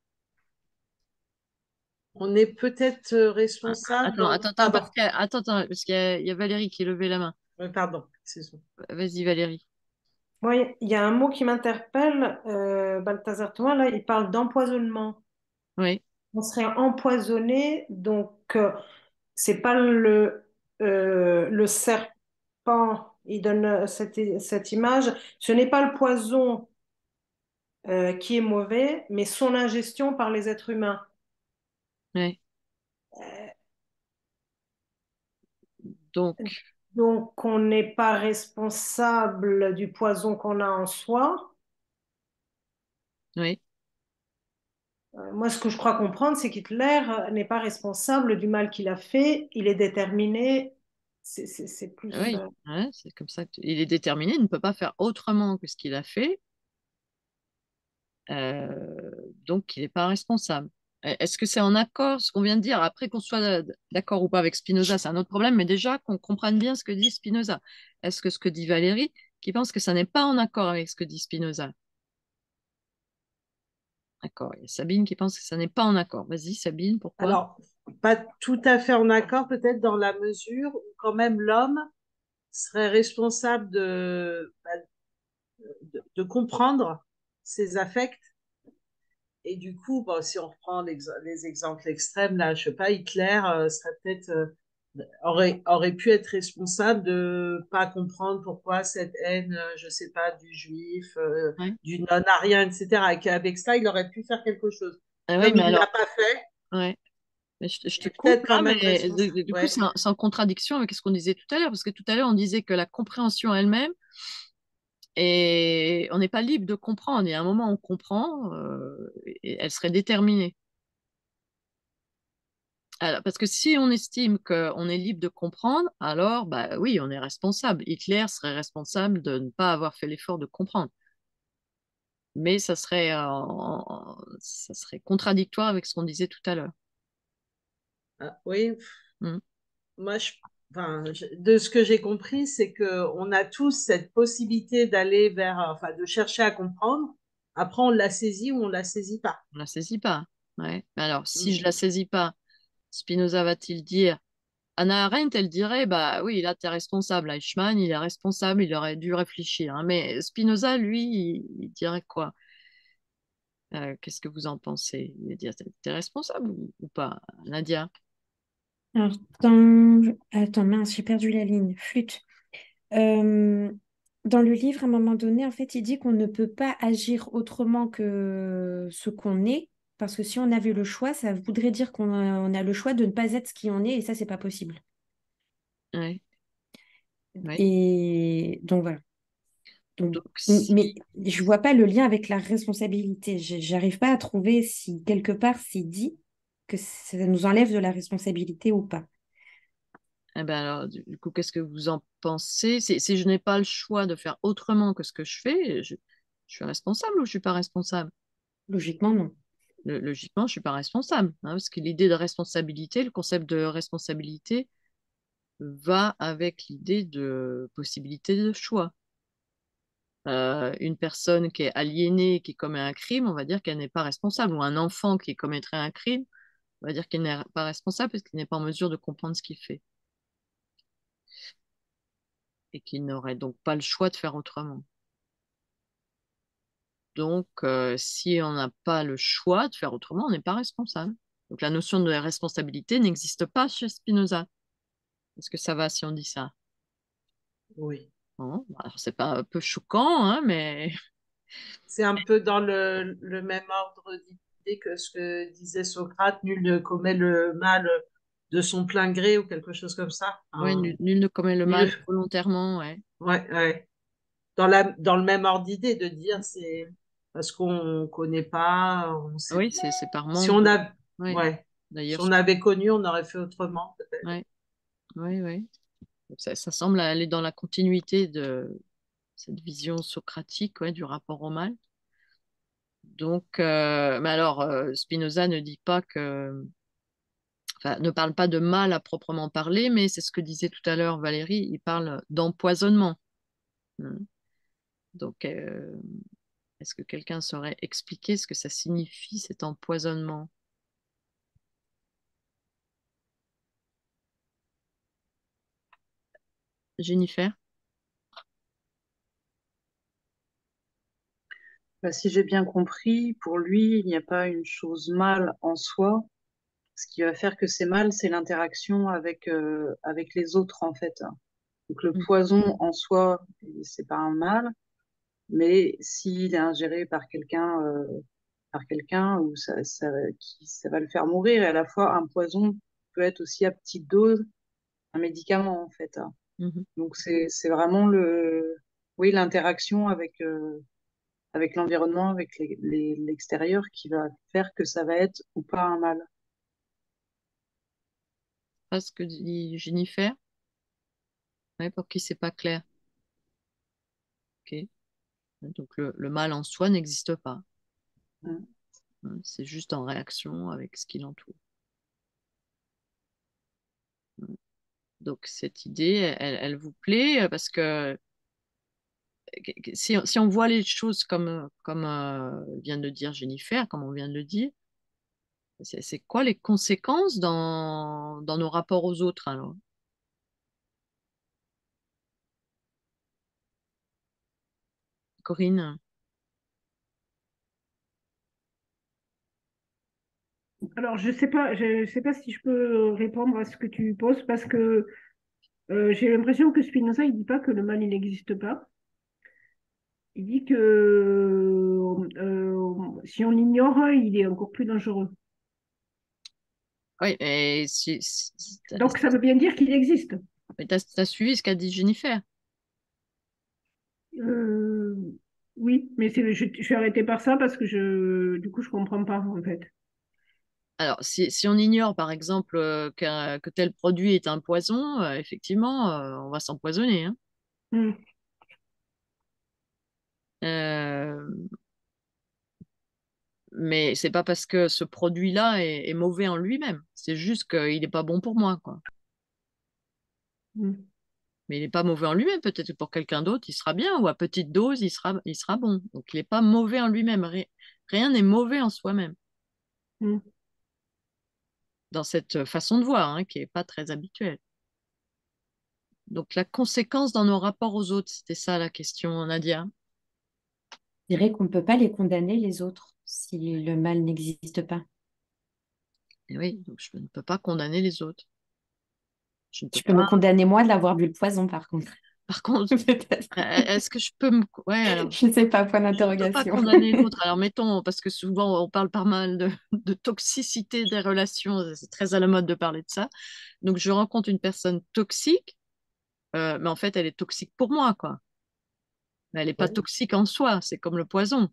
On est peut-être euh, responsable. Attends, attends, attends, parce qu'il y a- attends, attends, parce qu'il y a, il y a Valérie qui levait la main. Ouais, pardon. Vas-y, Valérie. Oui, il y a un mot qui m'interpelle. Euh, Balthazar Thomas, là, il parle d'empoisonnement. Oui, On serait empoisonné, donc euh, c'est pas le, euh, le serpent, il donne euh, cette, cette image. Ce n'est pas le poison euh, qui est mauvais, mais son ingestion par les êtres humains. Euh, Donc, Donc, on n'est pas responsable du poison qu'on a en soi. oui, Euh, moi, ce que je crois comprendre, c'est qu'Hitler euh, n'est pas responsable du mal qu'il a fait. Il est déterminé. C'est c'est- c'est plus. oui, euh, ouais, c'est comme ça. que tu- Il est déterminé, il ne peut pas faire autrement que ce qu'il a fait, euh, donc il n'est pas responsable. Euh, Est-ce que c'est en accord ce qu'on vient de dire? Après qu'on soit d'accord ou pas avec Spinoza, c'est un autre problème, mais déjà qu'on comprenne bien ce que dit Spinoza. Est-ce que ce que dit Valérie, qui pense que ça n'est pas en accord avec ce que dit Spinoza? D'accord, il y a Sabine qui pense que ça n'est pas en accord. Vas-y, Sabine, pourquoi? Alors, pas tout à fait en accord, peut-être dans la mesure où quand même l'homme serait responsable de, bah, de comprendre ses affects. Et du coup, bon, si on reprend l'ex- les exemples extrêmes, là, je sais pas, Hitler euh, serait peut-être euh, aurait, aurait pu être responsable de pas comprendre pourquoi cette haine, euh, je sais pas, du juif, euh, Ouais. du non-arien, etc. Et qu'avec ça, il aurait pu faire quelque chose. Ah Comme mais il ne alors, l'a pas fait, ouais. Mais je, te je coupe quand même mais du, du coup, Ouais. en, c'est en contradiction avec ce qu'on disait tout à l'heure, parce que tout à l'heure, on disait que la compréhension elle-même, et on n'est pas libre de comprendre. Y a un moment on comprend, euh, et elle serait déterminée. Alors, parce que si on estime qu'on est libre de comprendre, alors, bah oui, on est responsable. Hitler serait responsable de ne pas avoir fait l'effort de comprendre. Mais ça serait, euh, ça serait contradictoire avec ce qu'on disait tout à l'heure. Ah, oui, Mm. moi, je, enfin, je- de ce que j'ai compris, c'est que on a tous cette possibilité d'aller vers, enfin, de chercher à comprendre. Après, on la saisit ou on la saisit pas. On la saisit pas. Ouais. Mais alors, si Mm. je la saisis pas, Spinoza va-t-il dire, Anna Arendt, elle dirait, bah oui, là, tu es responsable. Eichmann, il est responsable, il aurait dû réfléchir. hein. Mais Spinoza, lui, il, il dirait quoi? Euh, qu'est-ce que vous en pensez? Il va dire, t'es responsable ou, ou pas, Nadia? Alors, dans... Attends, mince, j'ai perdu la ligne. Flûte. Euh, dans le livre, à un moment donné, en fait, il dit qu'on ne peut pas agir autrement que ce qu'on est, parce que si on avait le choix, ça voudrait dire qu'on a, le choix de ne pas être ce qui on est, et ça, c'est pas possible. Ouais. Ouais. Et donc voilà. Donc, Donc, m- si, mais je vois pas le lien avec la responsabilité. J'arrive pas à trouver si quelque part c'est dit que ça nous enlève de la responsabilité ou pas. eh ben alors, du coup, qu'est-ce que vous en pensez? Si, si je n'ai pas le choix de faire autrement que ce que je fais, je, je suis responsable ou je suis pas responsable? Logiquement, non. le- logiquement, je suis pas responsable, hein, parce que l'idée de responsabilité, le concept de responsabilité va avec l'idée de possibilité de choix. Euh, une personne qui est aliénée, qui commet un crime, on va dire qu'elle n'est pas responsable, ou un enfant qui commettrait un crime, on va dire qu'il n'est pas responsable parce qu'il n'est pas en mesure de comprendre ce qu'il fait. Et qu'il n'aurait donc pas le choix de faire autrement. Donc, euh, si on n'a pas le choix de faire autrement, on n'est pas responsable. Donc, la notion de responsabilité n'existe pas chez Spinoza. Est-ce que ça va si on dit ça? Oui. Bon, alors, c'est pas un peu choquant, hein, mais C'est un peu dans le, le même ordre d'idée que ce que disait Socrate, nul ne commet le mal de son plein gré ou quelque chose comme ça. Hein. nul, nul ne commet le Nul- mal volontairement, ouais. Ouais, ouais. Dans la, dans le même ordre d'idée de dire c'est parce qu'on connaît pas, on sait Oui, c'est c'est par Si manque. on de- a, ouais. ouais, si on avait connu, on aurait fait autrement, peut-être. ouais, ouais, ouais. Ça, ça semble aller dans la continuité de cette vision socratique, ouais, du rapport au mal. Donc, euh, mais alors, euh, Spinoza ne dit pas que, enfin, ne parle pas de mal à proprement parler, mais c'est ce que disait tout à l'heure Valérie, il parle d'empoisonnement. Hmm. Donc, euh, est-ce que quelqu'un saurait expliquer ce que ça signifie cet empoisonnement? Jennifer? Bah, si j'ai bien compris, pour lui, il n'y a pas une chose mal en soi. Ce qui va faire que c'est mal, c'est l'interaction avec, euh, avec les autres, en fait. Donc le Mm. poison en soi, c'est pas un mal, mais s'il est ingéré par quelqu'un, euh, par quelqu'un, ou ça, ça, qui, ça va le faire mourir. Et à la fois, un poison peut être aussi à petite dose un médicament, en fait. Mhm. Donc c'est, c'est vraiment le, oui, l'interaction avec, euh, avec l'environnement, avec l'extérieur qui va faire que ça va être ou pas un mal. Pas ce que dit Jennifer? Ouais, pour qui c'est pas clair. Ok. Donc le, le mal en soi n'existe pas. Mm. Hein, C'est juste en réaction avec ce qui l'entoure. Mm. Donc cette idée, elle, elle vous plaît parce que si, on voit les choses comme, comme euh, vient de dire Jennifer, comme on vient de le dire, c'est quoi les conséquences dans, nos rapports aux autres alors? Corinne? Alors, je sais pas, je sais pas si je peux répondre à ce que tu poses parce que euh, j'ai l'impression que Spinoza, il dit pas que le mal, n'existe pas. Il dit que euh, si on l'ignore, il est encore plus dangereux. Oui, mais si, Donc, ça veut bien dire qu'il existe. mais t'as, t'as suivi ce qu'a dit Jennifer. Euh, oui, mais c'est, je, je suis arrêtée par ça parce que je, du coup, je comprends pas, en fait. Alors, si, si on ignore, par exemple, euh, que tel produit est un poison, euh, effectivement, euh, on va s'empoisonner. hein. Hmm. Euh, mais c'est pas parce que ce produit-là est, est mauvais en lui-même. C'est juste qu'il n'est pas bon pour moi, quoi. Hmm. Mais il n'est pas mauvais en lui-même. Peut-être que pour quelqu'un d'autre, il sera bien, ou à petite dose, il sera, il sera bon. Donc, il n'est pas mauvais en lui-même. Ri- Rien n'est mauvais en soi-même. Hmm. Dans cette façon de voir, hein, qui n'est pas très habituelle. Donc, la conséquence dans nos rapports aux autres, c'était ça la question, Nadia. Je dirais qu'on ne peut pas les condamner, les autres, si le mal n'existe pas. Et oui, donc je ne peux pas condamner les autres. Je peux Je peux me condamner moi d'avoir bu le poison, par contre. Par contre, [LAUGHS] euh, est-ce que je peux me. Ouais, alors. Je ne sais pas, point Je ne peux pas d'interrogation. condamner l'autre. [LAUGHS] Alors, mettons, parce que souvent, on parle pas mal de, de toxicité des relations. C'est très à la mode de parler de ça. Donc, je rencontre une personne toxique, euh, mais en fait, elle est toxique pour moi, quoi. Mais elle n'est pas toxique en soi. C'est comme le poison.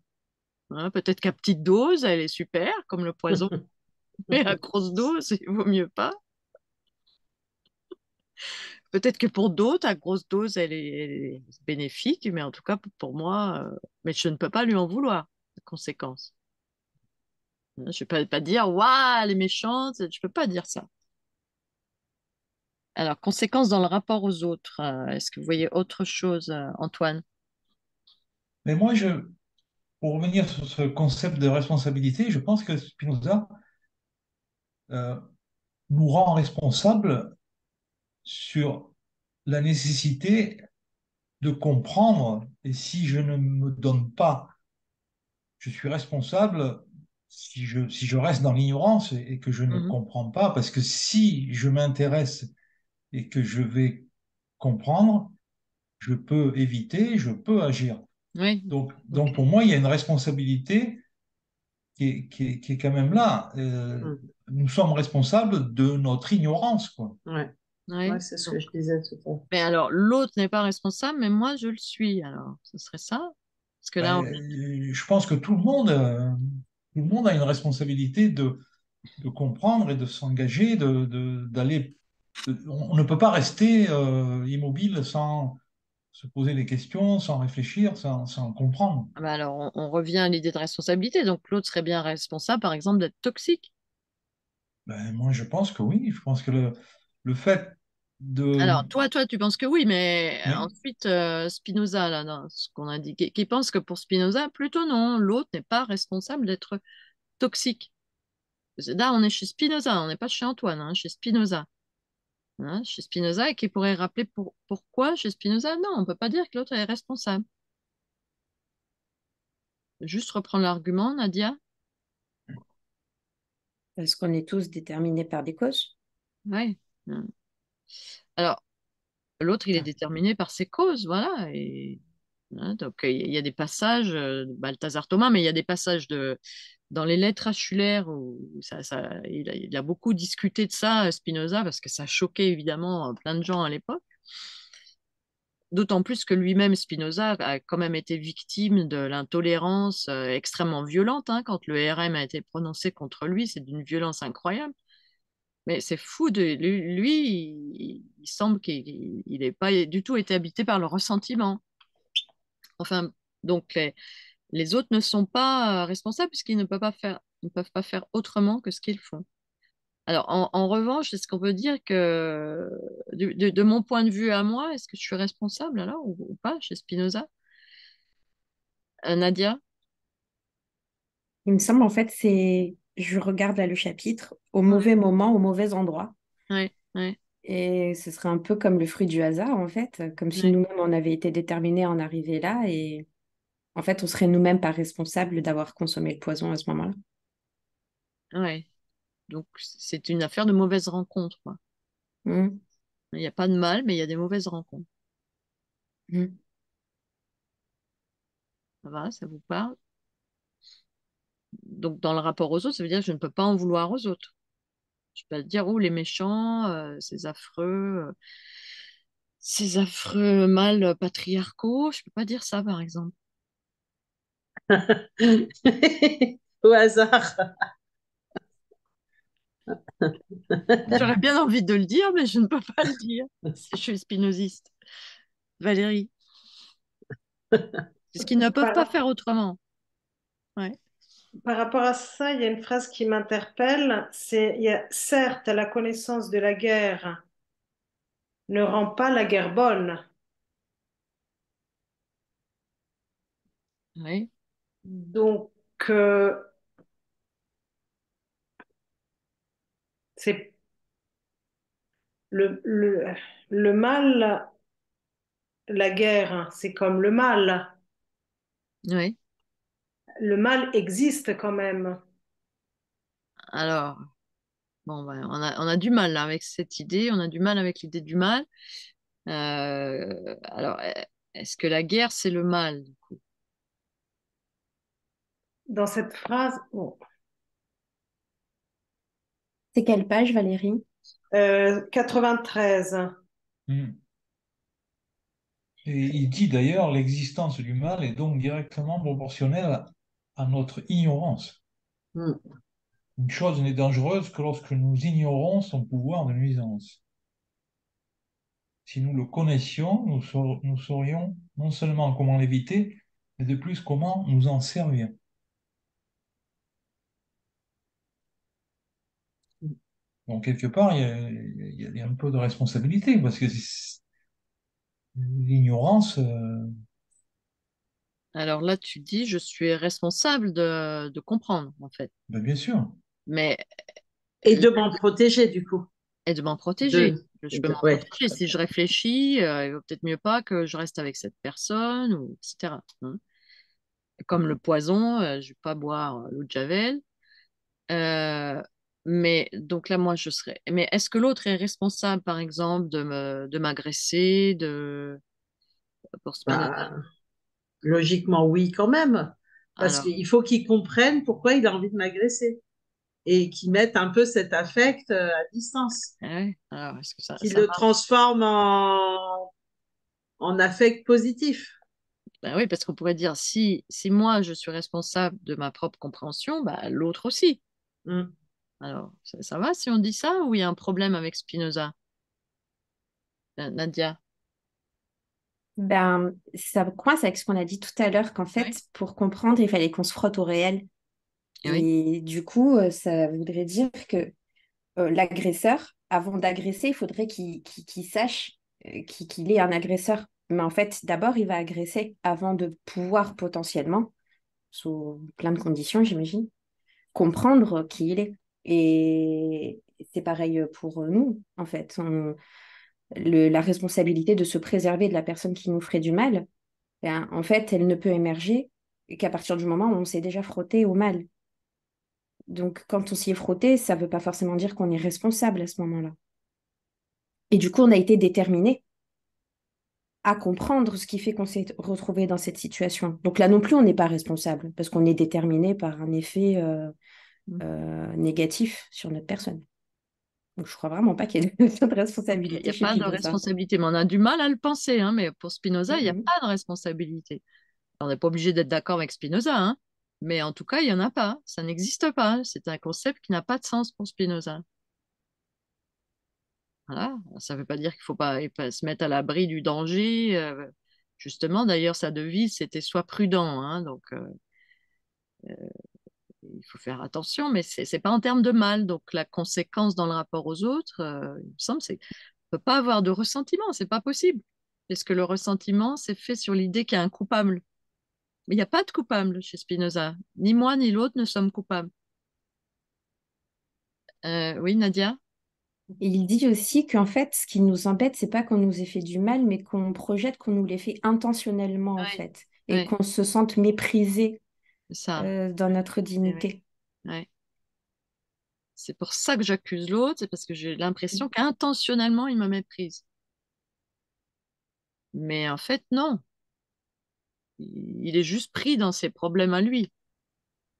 Hein, peut-être qu'à petite dose, elle est super, comme le poison. [LAUGHS] Mais à grosse dose, il vaut mieux pas. Peut-être que pour d'autres, à grosse dose, elle est, elle est bénéfique, mais en tout cas, pour moi, euh, mais je ne peux pas lui en vouloir, de conséquence. Je ne peux pas dire, waouh, elle est méchante, je peux pas dire ça. Alors, conséquences dans le rapport aux autres. euh, Est-ce que vous voyez autre chose, euh, Antoine? Mais moi, je, pour revenir sur ce concept de responsabilité, je pense que Spinoza euh, nous rend responsables sur la nécessité de comprendre, et si je ne me donne pas, je suis responsable si je, si je reste dans l'ignorance et, et que je ne Mhm. comprends pas, parce que si je m'intéresse et que je vais comprendre, je peux éviter, je peux agir. Oui, Donc, donc pour moi, il y a une responsabilité qui est, qui est, qui est quand même là. Euh, Mm. nous sommes responsables de notre ignorance, quoi. Ouais, oui. ouais, c'est ce que je disais tout à l'heure. Mais alors, l'autre n'est pas responsable, mais moi, je le suis. Alors, ce serait ça? Parce que là, on- Ben, je pense que tout le monde, euh, tout le monde a une responsabilité de, de comprendre et de s'engager, de, de- d'aller. de- on ne peut pas rester euh, immobile sans se poser des questions, sans réfléchir, sans, sans comprendre. ah bah alors, on, on revient à l'idée de responsabilité. Donc, l'autre serait bien responsable, par exemple, d'être toxique. Ben, moi, je pense que oui. Je pense que le, le fait de... Alors, toi, toi, tu penses que oui, mais Oui. ensuite, euh, Spinoza, là, ce qu'on a dit, qui, qui pense que pour Spinoza, plutôt non, l'autre n'est pas responsable d'être toxique. Là, on est chez Spinoza, on n'est pas chez Antoine, hein, chez Spinoza. Hein, chez Spinoza, et qui pourrait rappeler pour, pourquoi chez Spinoza, non, on ne peut pas dire que l'autre est responsable. Juste reprendre l'argument, Nadia. Parce qu'on est tous déterminés par des causes. Oui. Alors, l'autre, il est déterminé par ses causes, voilà. Et, hein, donc, il y a des passages, Balthazar Thomas, mais il y a des passages de, dans les lettres à Schuller où ça, ça, il a, a beaucoup discuté de ça, Spinoza, parce que ça choquait évidemment plein de gens à l'époque. D'autant plus que lui-même, Spinoza, a quand même été victime de l'intolérance extrêmement violente. hein, quand le RM a été prononcé contre lui, c'est d'une violence incroyable. Mais c'est fou de lui, lui, il, il semble qu'il n'ait pas du tout été habité par le ressentiment. Enfin, donc les, les autres ne sont pas euh, responsables puisqu'ils ne peuvent pas faire, ne peuvent pas faire autrement que ce qu'ils font. Alors, en, en revanche, est-ce qu'on peut dire que, de, de- de mon point de vue à moi, est-ce que je suis responsable alors ou, ou pas chez Spinoza? Euh, Nadia? Il me semble, en fait, c'est, je regarde là le chapitre, au mauvais moment, au mauvais endroit. Oui, oui, Et ce serait un peu comme le fruit du hasard, en fait, comme si nous-mêmes, on avait été déterminés à en arriver là. Et en fait, on serait nous-mêmes pas responsables d'avoir consommé le poison à ce moment-là. Ouais. Donc, c'est une affaire de mauvaise rencontre, quoi. Mm. Il n'y a pas de mal, mais il y a des mauvaises rencontres. Mm. Ça va, ça vous parle? Donc, dans le rapport aux autres, ça veut dire que je ne peux pas en vouloir aux autres. Je peux pas dire, oh, les méchants, euh, ces affreux, euh, ces affreux mâles patriarcaux. Je peux pas dire ça, par exemple. [LAUGHS] Au hasard. [LAUGHS] J'aurais bien envie de le dire, mais je ne peux pas le dire. Je suis spinoziste. Valérie. C'est ce qu'ils ne peuvent pas faire autrement. Ouais. Par rapport à ça, il y a une phrase qui m'interpelle, c'est, il y a, certes, la connaissance de la guerre ne rend pas la guerre bonne. Oui. Donc, euh, c'est le, le, le mal, la guerre, c'est comme le mal. Oui. Le mal existe quand même. Alors, bon, ben, on a, on a du mal là, avec cette idée, on a du mal avec l'idée du mal. Euh, alors, est-ce que la guerre, c'est le mal, du coup? Dans cette phrase, bon, C'est quelle page, Valérie? euh, 93. Hmm. Et il dit d'ailleurs, l'existence du mal est donc directement proportionnelle à, notre ignorance. Mm. Une chose n'est dangereuse que lorsque nous ignorons son pouvoir de nuisance. Si nous le connaissions, nous, saur- nous saurions non seulement comment l'éviter, mais de plus comment nous en servir. Donc, quelque part, il y a, il y un peu de responsabilité parce que l'ignorance, euh, Alors là, tu dis, je suis responsable de, de comprendre, en fait. ben, bien sûr. Mais, Et de m'en protéger, du coup. et de m'en protéger. De- Je peux de- m'en ouais. protéger. Si je réfléchis, euh, il vaut peut-être mieux pas que je reste avec cette personne, ou etc. hein. Comme le poison, euh, je vais pas boire l'eau de Javel. Euh, mais donc là, moi, je serais. Mais est-ce que l'autre est responsable, par exemple, de me, de m'agresser, de pour Bah, logiquement, oui, quand même. Parce Alors, qu'il faut qu'il comprenne pourquoi il a envie de m'agresser. Et qu'il mette un peu cet affect euh, à distance. ouais, que ça, Qu'il le marche? transforme en, en affect positif. Ben oui, parce qu'on pourrait dire si, si moi je suis responsable de ma propre compréhension, bah, l'autre aussi. Mm. Alors, ça, ça va si on dit ça ou il y a un problème avec Spinoza? Nadia? Ben, ça coince avec ce qu'on a dit tout à l'heure, qu'en fait, Oui. pour comprendre, il fallait qu'on se frotte au réel. Oui. Et du coup, euh, ça voudrait dire que euh, l'agresseur, avant d'agresser, il faudrait qu'il sache euh, qu'il qu'il est un agresseur. Mais en fait, d'abord, il va agresser avant de pouvoir potentiellement, sous plein de conditions, j'imagine, comprendre qui il est. Et c'est pareil pour nous, en fait. On- le- la responsabilité de se préserver de la personne qui nous ferait du mal, ben, en fait, elle ne peut émerger qu'à partir du moment où on s'est déjà frotté au mal. Donc, quand on s'y est frotté, ça ne veut pas forcément dire qu'on est responsable à ce moment-là. Et du coup, on a été déterminé à comprendre ce qui fait qu'on s'est retrouvé dans cette situation. Donc là non plus, on n'est pas responsable parce qu'on est déterminé par un effet euh, euh, négatif sur notre personne. Donc je crois vraiment pas qu'il y ait de [LAUGHS] de Il n'y responsabilité a pas de responsabilité, mais on a du mal à le penser. Hein, mais pour Spinoza, il n'y a Mhm. pas de responsabilité. On n'est pas obligé d'être d'accord avec Spinoza, hein, mais en tout cas, il n'y en a pas. Ça n'existe pas. C'est un concept qui n'a pas de sens pour Spinoza. Voilà. Ça ne veut pas dire qu'il ne faut pas, se mettre à l'abri du danger. euh, justement, d'ailleurs, sa devise, c'était sois prudent. hein, donc, euh, il faut faire attention, mais c'est n'est pas en termes de mal. Donc, la conséquence dans le rapport aux autres, euh, il me semble, c'est qu'on ne peut pas avoir de ressentiment. C'est pas possible. Parce que le ressentiment, c'est fait sur l'idée qu'il y a un coupable? Mais il n'y a pas de coupable chez Spinoza. Ni moi, ni l'autre ne sommes coupables. Euh, oui, Nadia? Il dit aussi qu'en fait, ce qui nous embête, c'est pas qu'on nous ait fait du mal, mais qu'on projette qu'on nous l'ait fait intentionnellement, en fait, et ouais, qu'on se sente méprisé ça. euh, dans notre dignité. ouais. C'est pour ça que j'accuse l'autre, c'est parce que j'ai l'impression qu'intentionnellement, il me méprise. Mais en fait, non. Il il est juste pris dans ses problèmes à lui,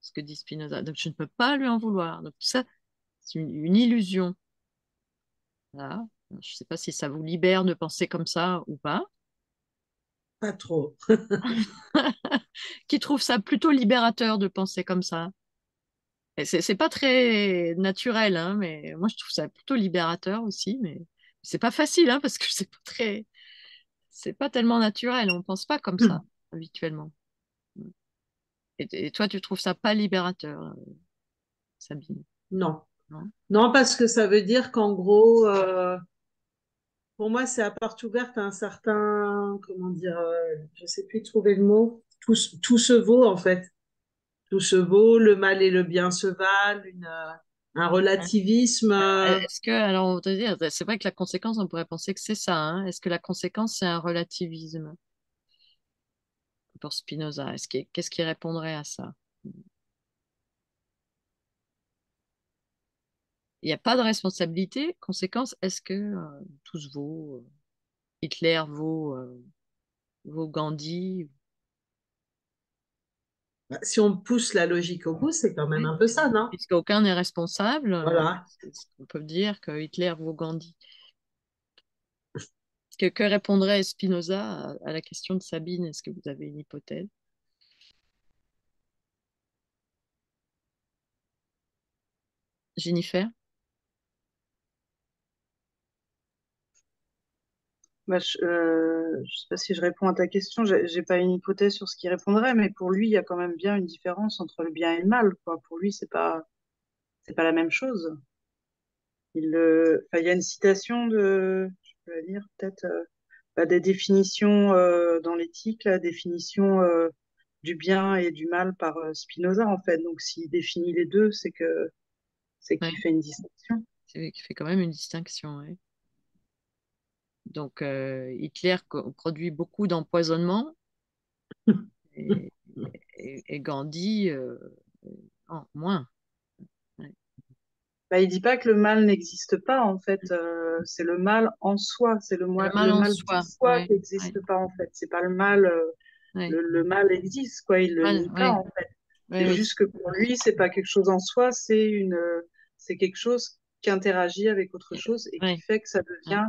ce que dit Spinoza. Donc, je ne peux pas lui en vouloir. Donc, tout ça, c'est une, une illusion. Voilà. Je ne sais pas si ça vous libère de penser comme ça ou pas. Pas trop. [LAUGHS] [LAUGHS] Qui trouve ça plutôt libérateur de penser comme ça. C'est pas très naturel, hein, mais moi je trouve ça plutôt libérateur aussi, mais c'est pas facile, hein, parce que c'est pas très, c'est pas tellement naturel, on pense pas comme ça habituellement. Et, et toi, tu trouves ça pas libérateur, Sabine? Non. Non? Non, parce que ça veut dire qu'en gros, euh, pour moi, c'est à porte ouverte à un certain, comment dire, euh, je sais plus trouver le mot, tout, se- tout se vaut en fait. Tout se vaut, le mal et le bien se valent, une, euh, un relativisme. euh, Est-ce que, alors on te dire, c'est vrai que la conséquence, on pourrait penser que c'est ça, hein. Est-ce que la conséquence, c'est un relativisme? Pour Spinoza? Qu'est-ce qui répondrait à ça? Il n'y a pas de responsabilité. Conséquence, est-ce que euh, tout se vaut? euh, Hitler vaut, euh, vaut Gandhi? Si on pousse la logique au bout, c'est quand même un peu ça, non? Puisqu'aucun n'est responsable, euh, Voilà. on peut dire que Hitler vaut Gandhi. Que, que répondrait Spinoza à, à la question de Sabine? Est-ce que vous avez une hypothèse? Jennifer? Bah, je, euh, je sais pas si je réponds à ta question. J'ai pas une hypothèse sur ce qu'il répondrait, mais pour lui, il y a quand même bien une différence entre le bien et le mal, quoi. Pour lui, c'est pas, c'est pas la même chose. il, euh, il y a une citation de, je peux la lire peut-être, euh, bah, des définitions euh, dans l'éthique, la définition euh, du bien et du mal par euh, Spinoza en fait. Donc s'il définit les deux, c'est que c'est qu'il Ouais. fait une distinction. C'est qu'il fait quand même une distinction. ouais. Donc, euh, Hitler produit beaucoup d'empoisonnement [LAUGHS] et, et- et Gandhi, euh, en moins. Ouais. Bah, il dit pas que le mal n'existe pas en fait, euh, c'est le mal en soi, c'est le, mal le en mal soi. de soi Ouais, qui n'existe ouais, pas en fait. C'est pas le mal, le, le mal existe quoi, il le Mal, nie pas en fait. C'est juste que pour lui, c'est pas quelque chose en soi, c'est une, c'est quelque chose qui interagit avec autre chose et qui fait que ça devient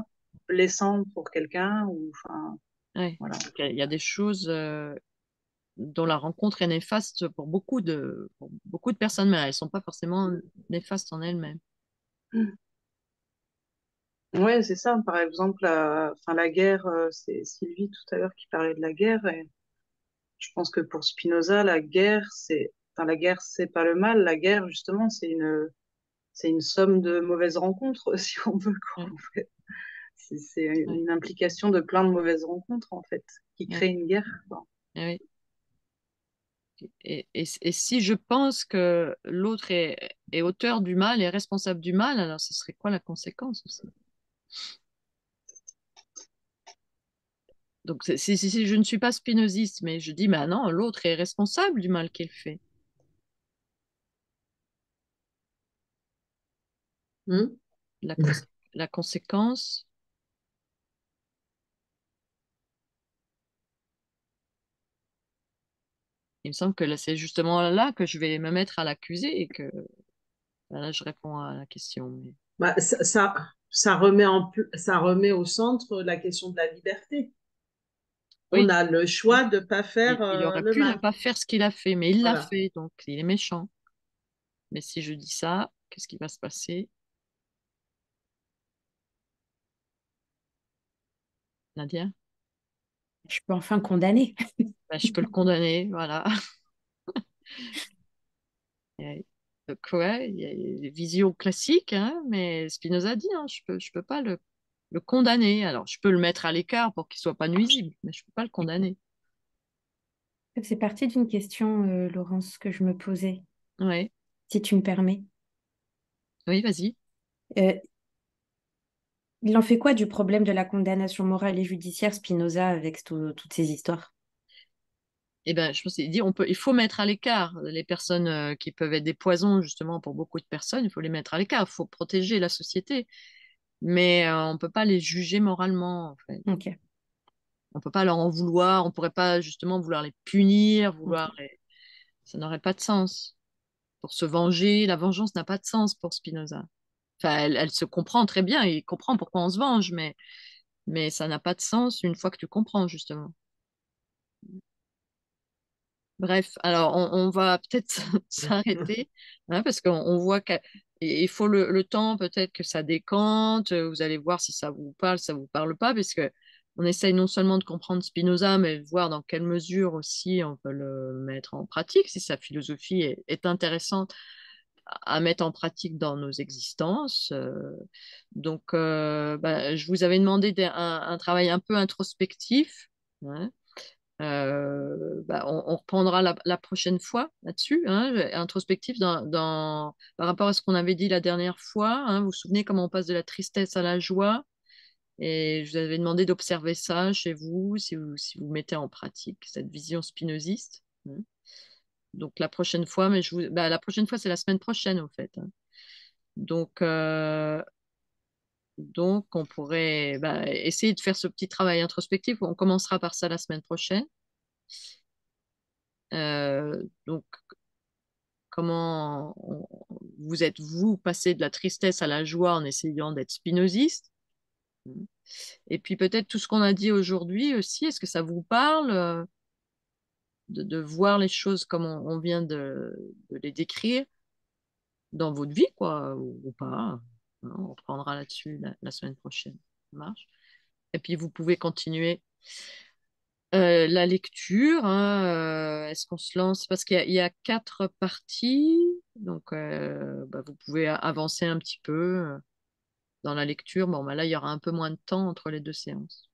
blessant pour quelqu'un ou enfin ouais. voilà. Il y a des choses euh, dont la rencontre est néfaste pour beaucoup de, pour beaucoup de personnes, mais elles ne sont pas forcément néfastes en elles-mêmes. Ouais, c'est ça. Par exemple, la, enfin, la guerre, euh, c'est Sylvie tout à l'heure qui parlait de la guerre. Et je pense que pour Spinoza, la guerre, c'est, enfin, la guerre, c'est pas le mal. La guerre, justement, c'est une, c'est une somme de mauvaises rencontres, [LAUGHS] si on veut, quoi, Ouais, en fait. C'est c'est ouais, une implication de plein de mauvaises rencontres, en fait, qui ouais. crée une guerre, quoi. Oui. Et, et, et si je pense que l'autre est, est auteur du mal, est responsable du mal, alors ce serait quoi la conséquence aussi? Donc, si, si, si je ne suis pas spinoziste, mais je dis, mais non, l'autre est responsable du mal qu'il fait. Hmm? La, cons- la conséquence, il me semble que là, c'est justement là que je vais me mettre à l'accuser et que là, je réponds à la question. Mais... Bah, ça, ça, ça remet en, ça remet au centre la question de la liberté. On a le choix de ne pas faire il euh, aurait le pu ne pas faire ce qu'il a fait, mais il l'a Voilà. fait, donc il est méchant. Mais si je dis ça, qu'est-ce qui va se passer? Nadia? Je peux enfin condamner. [LAUGHS] Ben, je peux le condamner, voilà. [LAUGHS] Donc, ouais, il y a des visions classiques, hein, mais Spinoza dit, hein, je peux, je peux pas le, le condamner. Alors, je peux le mettre à l'écart pour qu'il soit pas nuisible, mais je peux pas le condamner. C'est parti d'une question, euh, Laurence, que je me posais, Ouais, si tu me permets. oui, vas-y. Euh, il en fait quoi du problème de la condamnation morale et judiciaire, Spinoza, avec tout- toutes ces histoires? Eh ben, je pense qu'il dit, on peut, il faut mettre à l'écart les personnes euh, qui peuvent être des poisons, justement, pour beaucoup de personnes, il faut les mettre à l'écart, il faut protéger la société, mais euh, on peut pas les juger moralement, en fait. Ok, On peut pas leur en vouloir, on pourrait pas, justement, vouloir les punir, vouloir les... Ça n'aurait pas de sens. Pour se venger, la vengeance n'a pas de sens pour Spinoza. Enfin, elle, elle se comprend très bien, il comprend pourquoi on se venge, mais, mais ça n'a pas de sens une fois que tu comprends, justement. Bref, alors on, va peut-être [LAUGHS] s'arrêter, hein, parce qu'on on voit qu'il faut le, temps peut-être que ça décante, euh, vous allez voir si ça vous parle, ça vous parle pas, parce que on essaye non seulement de comprendre Spinoza, mais de voir dans quelle mesure aussi on peut le mettre en pratique, si sa philosophie est, intéressante à mettre en pratique dans nos existences. Euh, donc, euh, bah, je vous avais demandé un, un travail un peu introspectif. hein. Bah, on, reprendra la, prochaine fois là-dessus, hein, introspectif dans, par rapport à ce qu'on avait dit la dernière fois. hein. vous vous souvenez comment on passe de la tristesse à la joie? Et je vous avais demandé d'observer ça chez vous, si vous, mettez en pratique cette vision spinoziste. hein. Donc la prochaine fois, mais je vous, bah, la prochaine fois, c'est la semaine prochaine, au fait. Donc, donc on pourrait bah, essayer de faire ce petit travail introspectif. On commencera par ça la semaine prochaine. Euh, donc, comment vous êtes, vous, passé de la tristesse à la joie en essayant d'être spinoziste? Et puis peut-être tout ce qu'on a dit aujourd'hui aussi, est-ce que ça vous parle euh, de, voir les choses comme on, vient de, les décrire dans votre vie, quoi, ou pas? Hein. On reprendra là-dessus la, semaine prochaine. Et puis vous pouvez continuer euh, la lecture. hein, euh, est-ce qu'on se lance? Parce qu'il y a, quatre parties, donc euh, bah, vous pouvez avancer un petit peu. dans la lecture. Bon, bah là, il y aura un peu moins de temps entre les deux séances.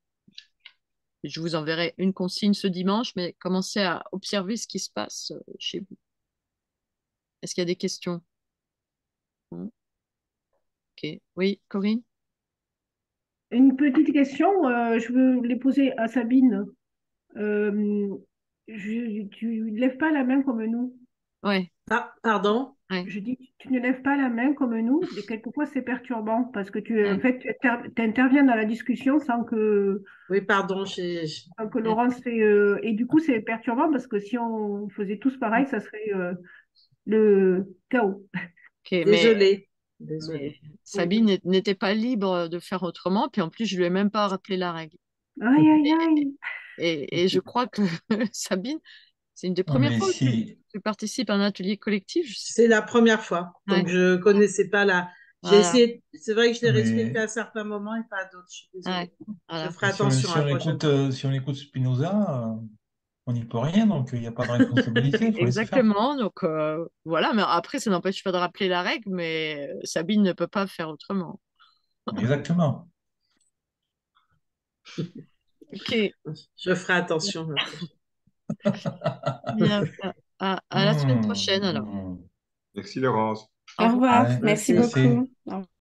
Je vous enverrai une consigne ce dimanche, mais commencez à observer ce qui se passe chez vous. Est-ce qu'il y a des questions? Ok. Oui, Corinne? Une petite question, euh, je veux les poser à Sabine. Euh, je, tu ne lèves pas la main comme nous. Ouais. Ah, pardon? Je dis, tu ne lèves pas la main comme nous, et quelquefois c'est perturbant parce que tu, en fait, tu interviens dans la discussion sans que. Oui, pardon. Sans que Laurence fait. euh, et du coup, c'est perturbant parce que si on faisait tous pareil, ça serait euh, le chaos. Ok, mais- Désolée. mais Désolée. Sabine n'était pas libre de faire autrement, puis en plus, je lui ai même pas rappelé la règle. Aïe, aïe, aïe. Et, et je crois que [LAUGHS] Sabine, c'est une des premières fois que tu, si- participes à un atelier collectif. C'est la première fois, donc Ouais. je connaissais pas la. J'ai Voilà. essayé. C'est vrai que je l'ai Mais- respecté à certains moments et pas à d'autres. Je suis désolée. Ouais, voilà. Je ferai si on, attention si à on la prochaine écoute, euh, si on écoute Spinoza, euh, on n'y peut rien, donc il n'y a pas de responsabilité. [LAUGHS] Exactement. Donc euh, voilà, mais après, ça n'empêche pas de rappeler la règle, mais euh, Sabine ne peut pas faire autrement. [LAUGHS] Exactement. Ok, Je ferai attention. [LAUGHS] bien. À, à la semaine prochaine alors. Merci Laurence. Au revoir. Merci merci. beaucoup. Au revoir.